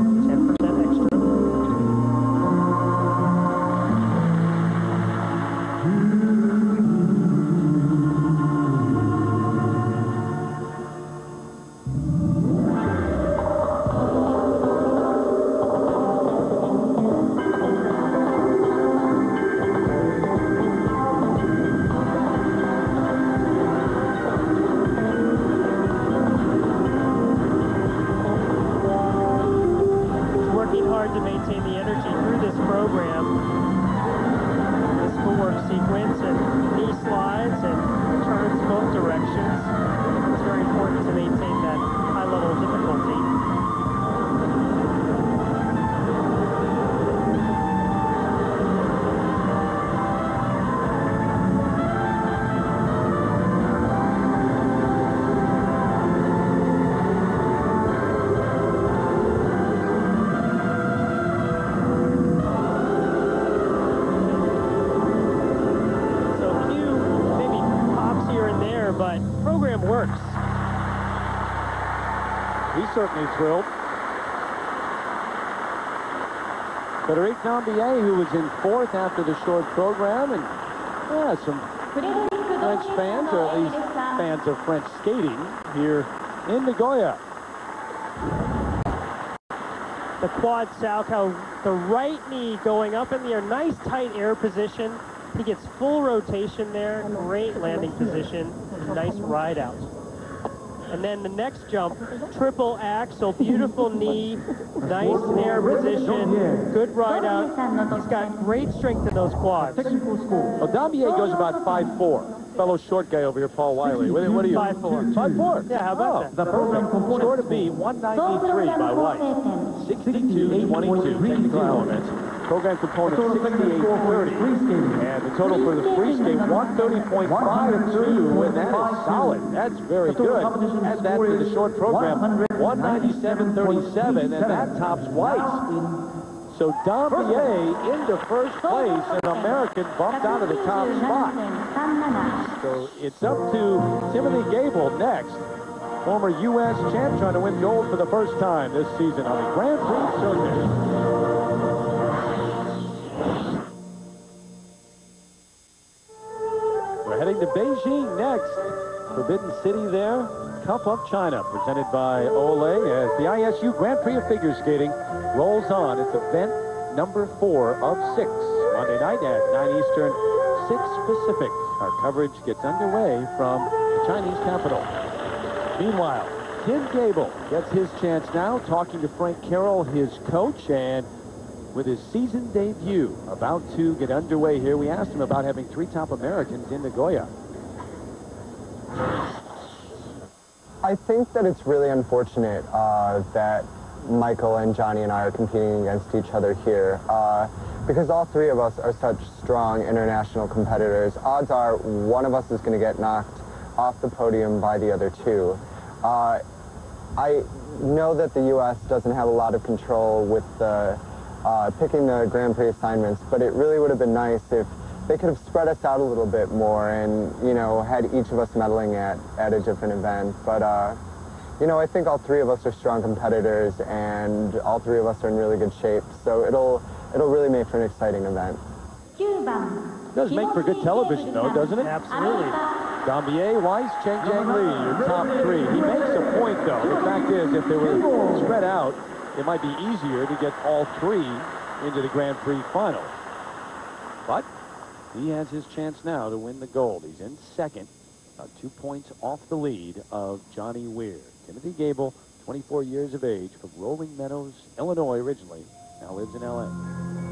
Frederic Dambier, who was in fourth after the short program, and yeah, some French fans, or at least fans of French skating, here in Nagoya. The quad Salchow, the right knee going up in the air, nice tight air position. He gets full rotation there, great landing position, nice ride out. And then the next jump, triple axel, beautiful knee, nice air position, good ride out. He's got great strength in those quads. Well, Dambier goes about 5'4". Fellow short guy over here, Paul Wylie. What, what are you? 5'4". 5'4"? Yeah, how about oh, The program score to be 193 by White. 62-22 technical elements. Program component 68-30. And the total for the free skate, 130.52, and that is solid. That's very good. Add that to the short program, 197.37, and that tops White's. So Dambier into first place, and American bumped out of the top spot. So it's up to Timothy Goebel next. Former U.S. champ trying to win gold for the first time this season on the Grand Prix circuit. Heading to Beijing next. Forbidden City there. Cup of China presented by Olay as the ISU Grand Prix of Figure Skating rolls on. It's event number four of six. Monday night at 9 Eastern, 6 Pacific. Our coverage gets underway from the Chinese capital. Meanwhile, Tim Goebel gets his chance now talking to Frank Carroll, his coach, and with his season debut about to get underway here, we asked him about having three top Americans in Nagoya. I think that it's really unfortunate uh, that Michael and Johnny and I are competing against each other here uh, because all three of us are such strong international competitors. Odds are one of us is going to get knocked off the podium by the other two. Uh, I know that the U.S. doesn't have a lot of control with the uh, picking the Grand Prix assignments, but it really would have been nice if they could have spread us out a little bit more and, you know, had each of us medaling at, at a different event. But, uh, you know, I think all three of us are strong competitors and all three of us are in really good shape. So it'll, it'll really make for an exciting event. It does make for good television, though, doesn't it? Absolutely. Dambier, Weiss, Cheng Jiang Lee, your top three. He makes a point, though. The fact is, if they were spread out, it might be easier to get all three into the Grand Prix final. But he has his chance now to win the gold. He's in second, two points off the lead of Johnny Weir. Timothy Goebel, 24 years of age, from Rolling Meadows, Illinois originally, now lives in L.A.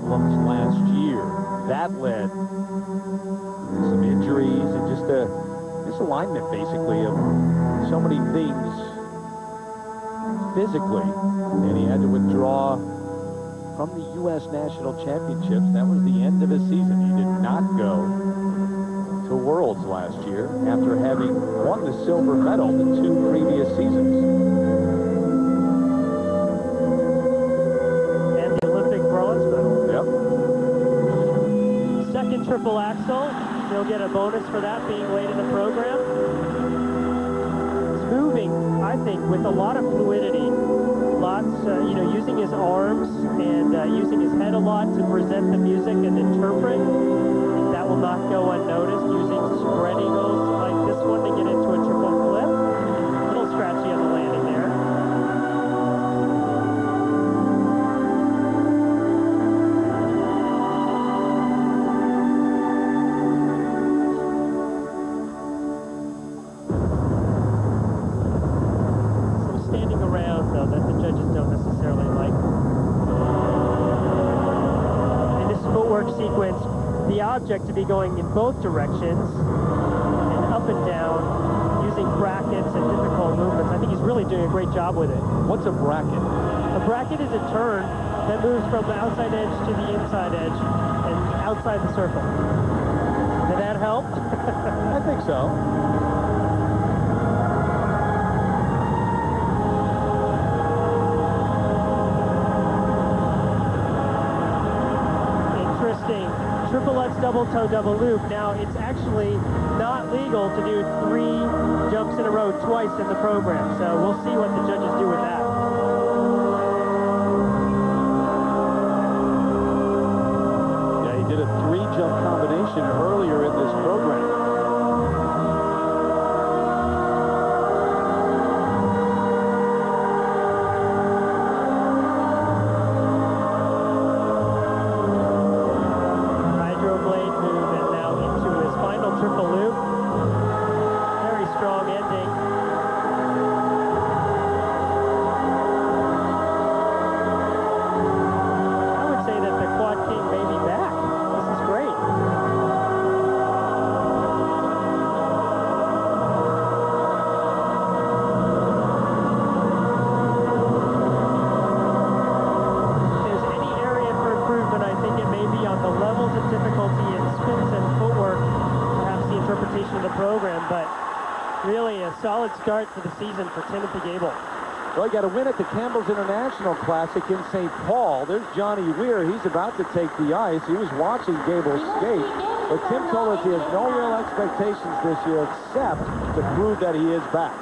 problems last year. That led to some injuries and just a misalignment, basically, of so many things physically. And he had to withdraw from the U.S. National Championships. That was the end of his season. He did not go to Worlds last year after having won the silver medal the two previous seasons. Triple axel. He'll get a bonus for that being late in the program. It's moving, I think, with a lot of fluidity. Lots, uh, you know, using his arms and uh, using his head a lot to present the music and interpret. That will not go unnoticed. Using spread eagles like this one to get into a going in both directions and up and down using brackets and difficult movements. I think he's really doing a great job with it. What's a bracket? A bracket is a turn that moves from the outside edge to the inside edge and outside the circle. Did that help? I think so. Triple X double toe double loop. Now, it's actually not legal to do three jumps in a row twice in the program. So we'll see what the judges do with that. Yeah, he did a three-jump combination earlier in this program. Solid start the season for Timothy Goebel. Well, he got a win at the Campbell's International Classic in St. Paul. There's Johnny Weir. He's about to take the ice. He was watching Goebel skate, but Tim told us he has no real expectations this year except to prove that he is back.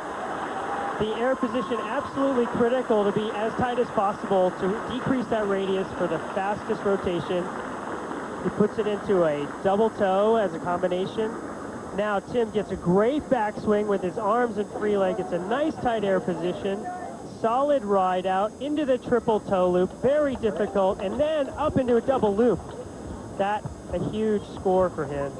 The air position absolutely critical to be as tight as possible to decrease that radius for the fastest rotation. He puts it into a double toe as a combination. Now Tim gets a great backswing with his arms and free leg. It's a nice tight air position. Solid ride out into the triple toe loop. Very difficult. And then up into a double loop. That a huge score for him.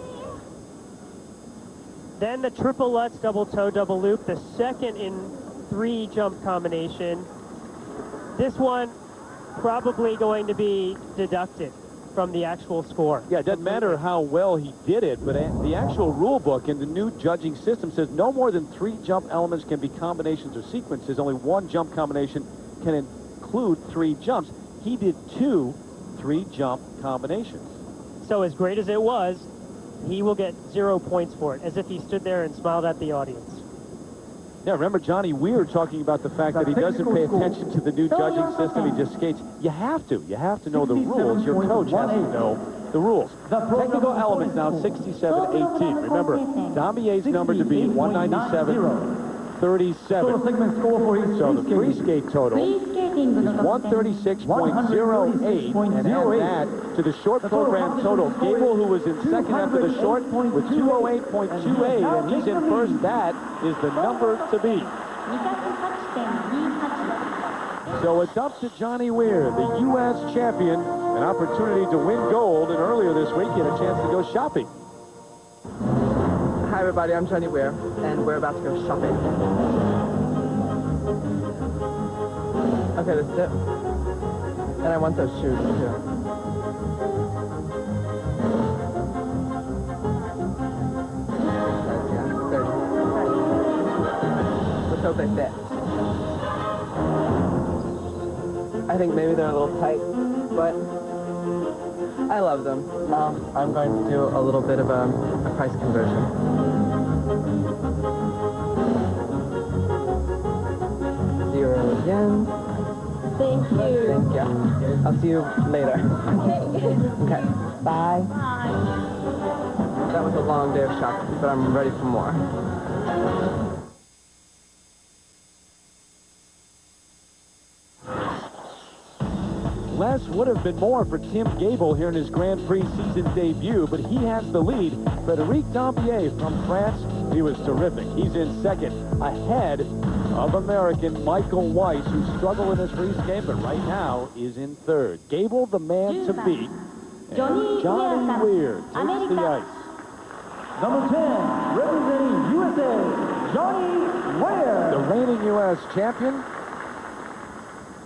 Then the triple Lutz double toe double loop, the second in three jump combination. This one probably going to be deducted from the actual score. Yeah, it doesn't matter how well he did it, but the actual rule book in the new judging system says no more than three jump elements can be combinations or sequences. Only one jump combination can include three jumps. He did two three-jump combinations. So as great as it was, he will get zero points for it, as if he stood there and smiled at the audience. Yeah, remember Johnny Weir talking about the fact that he doesn't pay attention to the new judging system. He just skates. You have to. You have to know the rules. Your coach has to know the rules. The Technical element now 67-18. Remember, Dambier's number to be 197-37. So the free skate total 136.08 and add that to the short program total. Goebel, who was in second after the short, with 208.28, and he's in first. That is the number to beat. So it's up to Johnny Weir, the U.S. champion, an opportunity to win gold, and earlier this week he had a chance to go shopping. Hi, everybody. I'm Johnny Weir, and we're about to go shopping. Okay, that's it. And I want those shoes too. So they fit. I think maybe they're a little tight, but I love them. Um, I'm going to do a little bit of a, a price conversion. Zero yen. Thank you. Thank you. I'll see you later. Okay. Okay. Bye. Bye. That was a long day of shopping, but I'm ready for more. Less would have been more for Tim Goebel here in his Grand Prix season debut, but he has the lead. Frederic Dambier from France, he was terrific. He's in second, ahead of American Michael Weiss, who struggled in his race game, but right now is in third. Goebel, the man to beat. And Johnny Johnny Weir takes the ice. Number 10, representing USA, Johnny Weir. The reigning U.S. champion.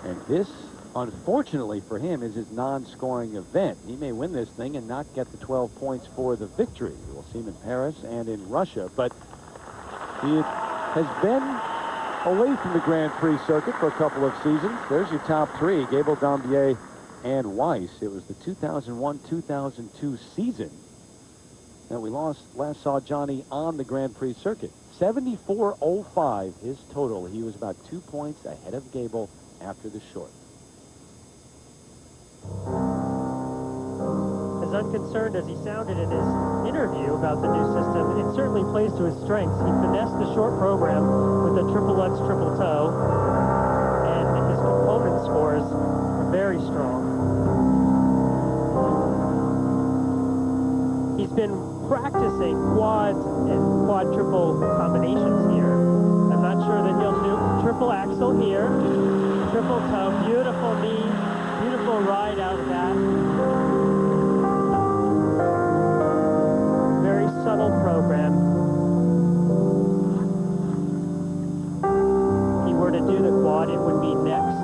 And this, unfortunately for him, is his non-scoring event. He may win this thing and not get the 12 points for the victory. We'll see him in Paris and in Russia. But he has been away from the Grand Prix circuit for a couple of seasons. There's your top three, Goebel Dambier and Weiss. It was the 2001-2002 season that we lost last saw Johnny on the Grand Prix circuit. 74.05 his total. He was about two points ahead of Goebel after the short. As unconcerned as he sounded in his interview about the new system, it certainly plays to his strengths. He finessed the short program with a triple axel triple toe, and his component scores are very strong. He's been practicing quad and quad triple combinations here. I'm not sure that he'll do triple axel here, triple toe, beautiful knee, beautiful ride out of that. Program. If he were to do the quad, it would be next.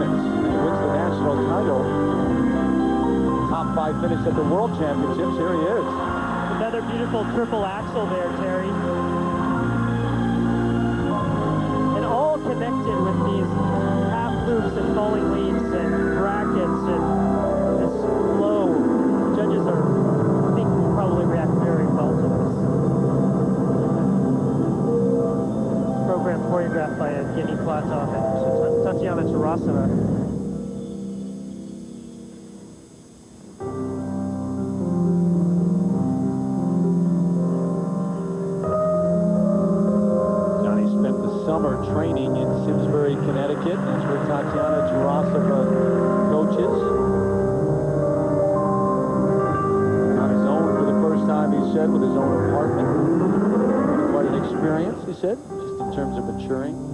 And he wins the national title. Top five finish at the World Championships. Here he is. Another beautiful triple axel there, Terry. And all connected with these half loops and falling leaps and brackets and this flow. Judges are, I think, probably react very well to this. Program choreographed by Evgeny Platov and Spent the summer training in Simsbury, Connecticut. That's where Tatiana Tarasova coaches. On his own for the first time, he said, with his own apartment. Quite an experience, he said, just in terms of maturing,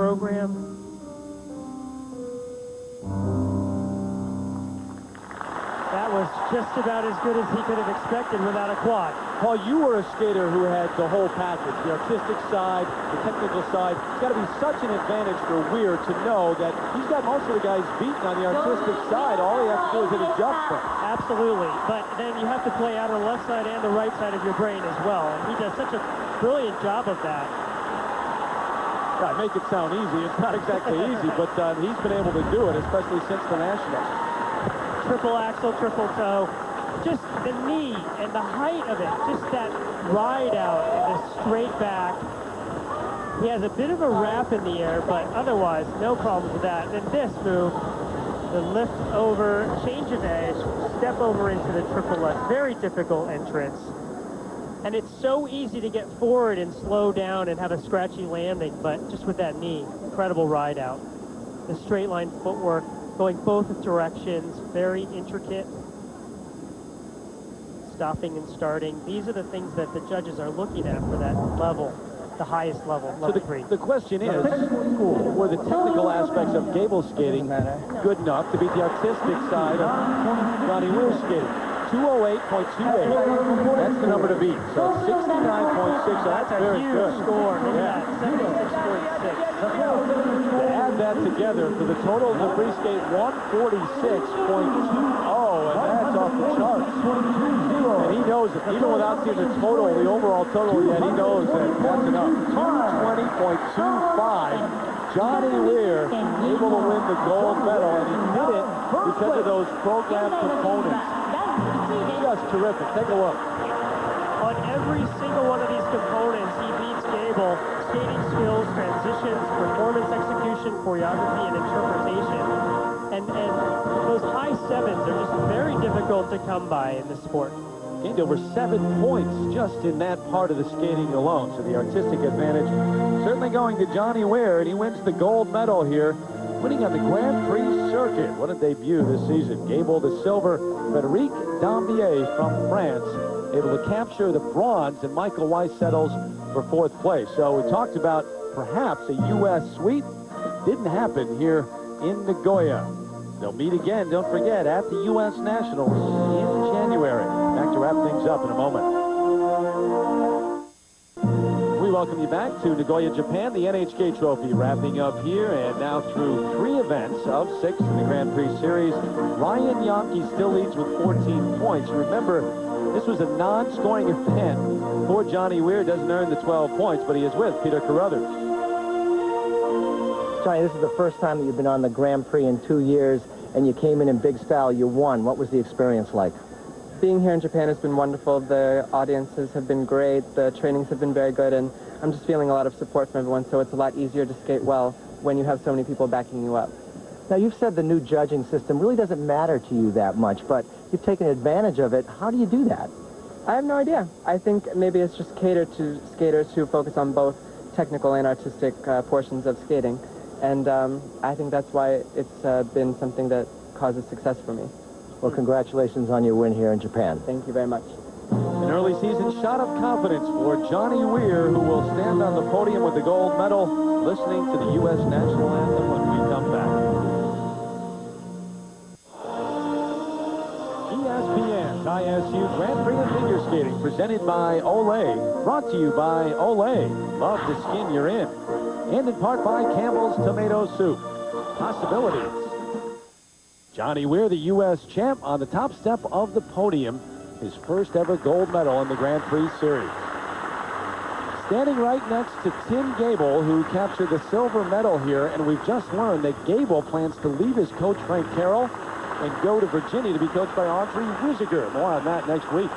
program. That was just about as good as he could have expected without a quad. Paul, you were a skater who had the whole package, the artistic side, the technical side. It's got to be such an advantage for Weir to know that he's got most of the guys beaten on the artistic side. All he has to do is hit a jump sprint. Absolutely, but then you have to play out on the left side and the right side of your brain as well, and he does such a brilliant job of that. Yeah, make it sound easy. It's not exactly easy, but uh, he's been able to do it, especially since the Nationals. Triple axel, triple toe, just the knee and the height of it, just that ride out and the straight back. He has a bit of a wrap in the air, but otherwise, no problems with that. And then this move, the lift over, change of edge, step over into the triple Lutz. Very difficult entrance. And it's so easy to get forward and slow down and have a scratchy landing, but just with that knee, incredible ride out. The straight line footwork, going both directions, very intricate. Stopping and starting. These are the things that the judges are looking at for that level, the highest level, So the, three. the question is, were the technical aspects of Goebel skating good enough to beat the artistic side of Johnny Weir skating? 208.28. That's the number to beat. So 69.6. So that's a very huge good. score. Look Yeah. at 76.6. To add that together for the total of the free skate 146.20, and that's off the charts. And he knows it. Even without seeing the total, the overall total yet, he knows that that's enough. 220.25. Johnny Weir able to win the gold medal, and he did it because of those program components. Just terrific. Take a look. On every single one of these components, he beats Goebel. Skating skills, transitions, performance execution, choreography, and interpretation. And, and those high sevens are just very difficult to come by in this sport. Gained over seven points just in that part of the skating alone. So the artistic advantage certainly going to Johnny Weir, and he wins the gold medal here, winning on the Grand Prix circuit. What a debut this season. Goebel the silver, Frederic Dambier from France, able to capture the bronze, and Michael Weiss settles for fourth place. So we talked about perhaps a U.S. sweep. Didn't happen here in Nagoya. They'll meet again, don't forget, at the U.S. Nationals in January. Back to wrap things up in a moment. Welcome you back to Nagoya, Japan, the NHK Trophy wrapping up here, and now through three events of six in the Grand Prix Series. Ryan Jahnke still leads with 14 points. Remember, this was a non-scoring event. Poor Johnny Weir doesn't earn the 12 points, but he is with Peter Carruthers. Johnny, this is the first time that you've been on the Grand Prix in two years, and you came in in big style. You won. What was the experience like? Being here in Japan has been wonderful. The audiences have been great. The trainings have been very good, and I'm just feeling a lot of support from everyone, so it's a lot easier to skate well when you have so many people backing you up. Now, you've said the new judging system really doesn't matter to you that much, but you've taken advantage of it. How do you do that? I have no idea. I think maybe it's just catered to skaters who focus on both technical and artistic uh, portions of skating. And um, I think that's why it's uh, been something that causes success for me. Well, congratulations on your win here in Japan. Thank you very much. An early season shot of confidence for Johnny Weir, who will stand on the podium with the gold medal, listening to the U.S. national anthem when we come back. ESPN ISU Grand Prix of Figure Skating, presented by Olay. Brought to you by Olay. Love the skin you're in. And in part by Campbell's Tomato Soup. Possibilities. Johnny Weir, the U.S. champ, on the top step of the podium. His first ever gold medal in the Grand Prix Series. Standing right next to Tim Goebel, who captured the silver medal here, and we've just learned that Goebel plans to leave his coach Frank Carroll and go to Virginia to be coached by Audrey Weisiger. More on that next week.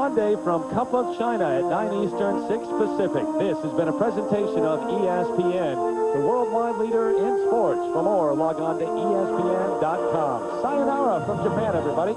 Monday from Cup of China at 9 Eastern, 6 Pacific. This has been a presentation of ESPN, the worldwide leader in sports. For more, log on to ESPN.com. Sayonara from Japan, everybody.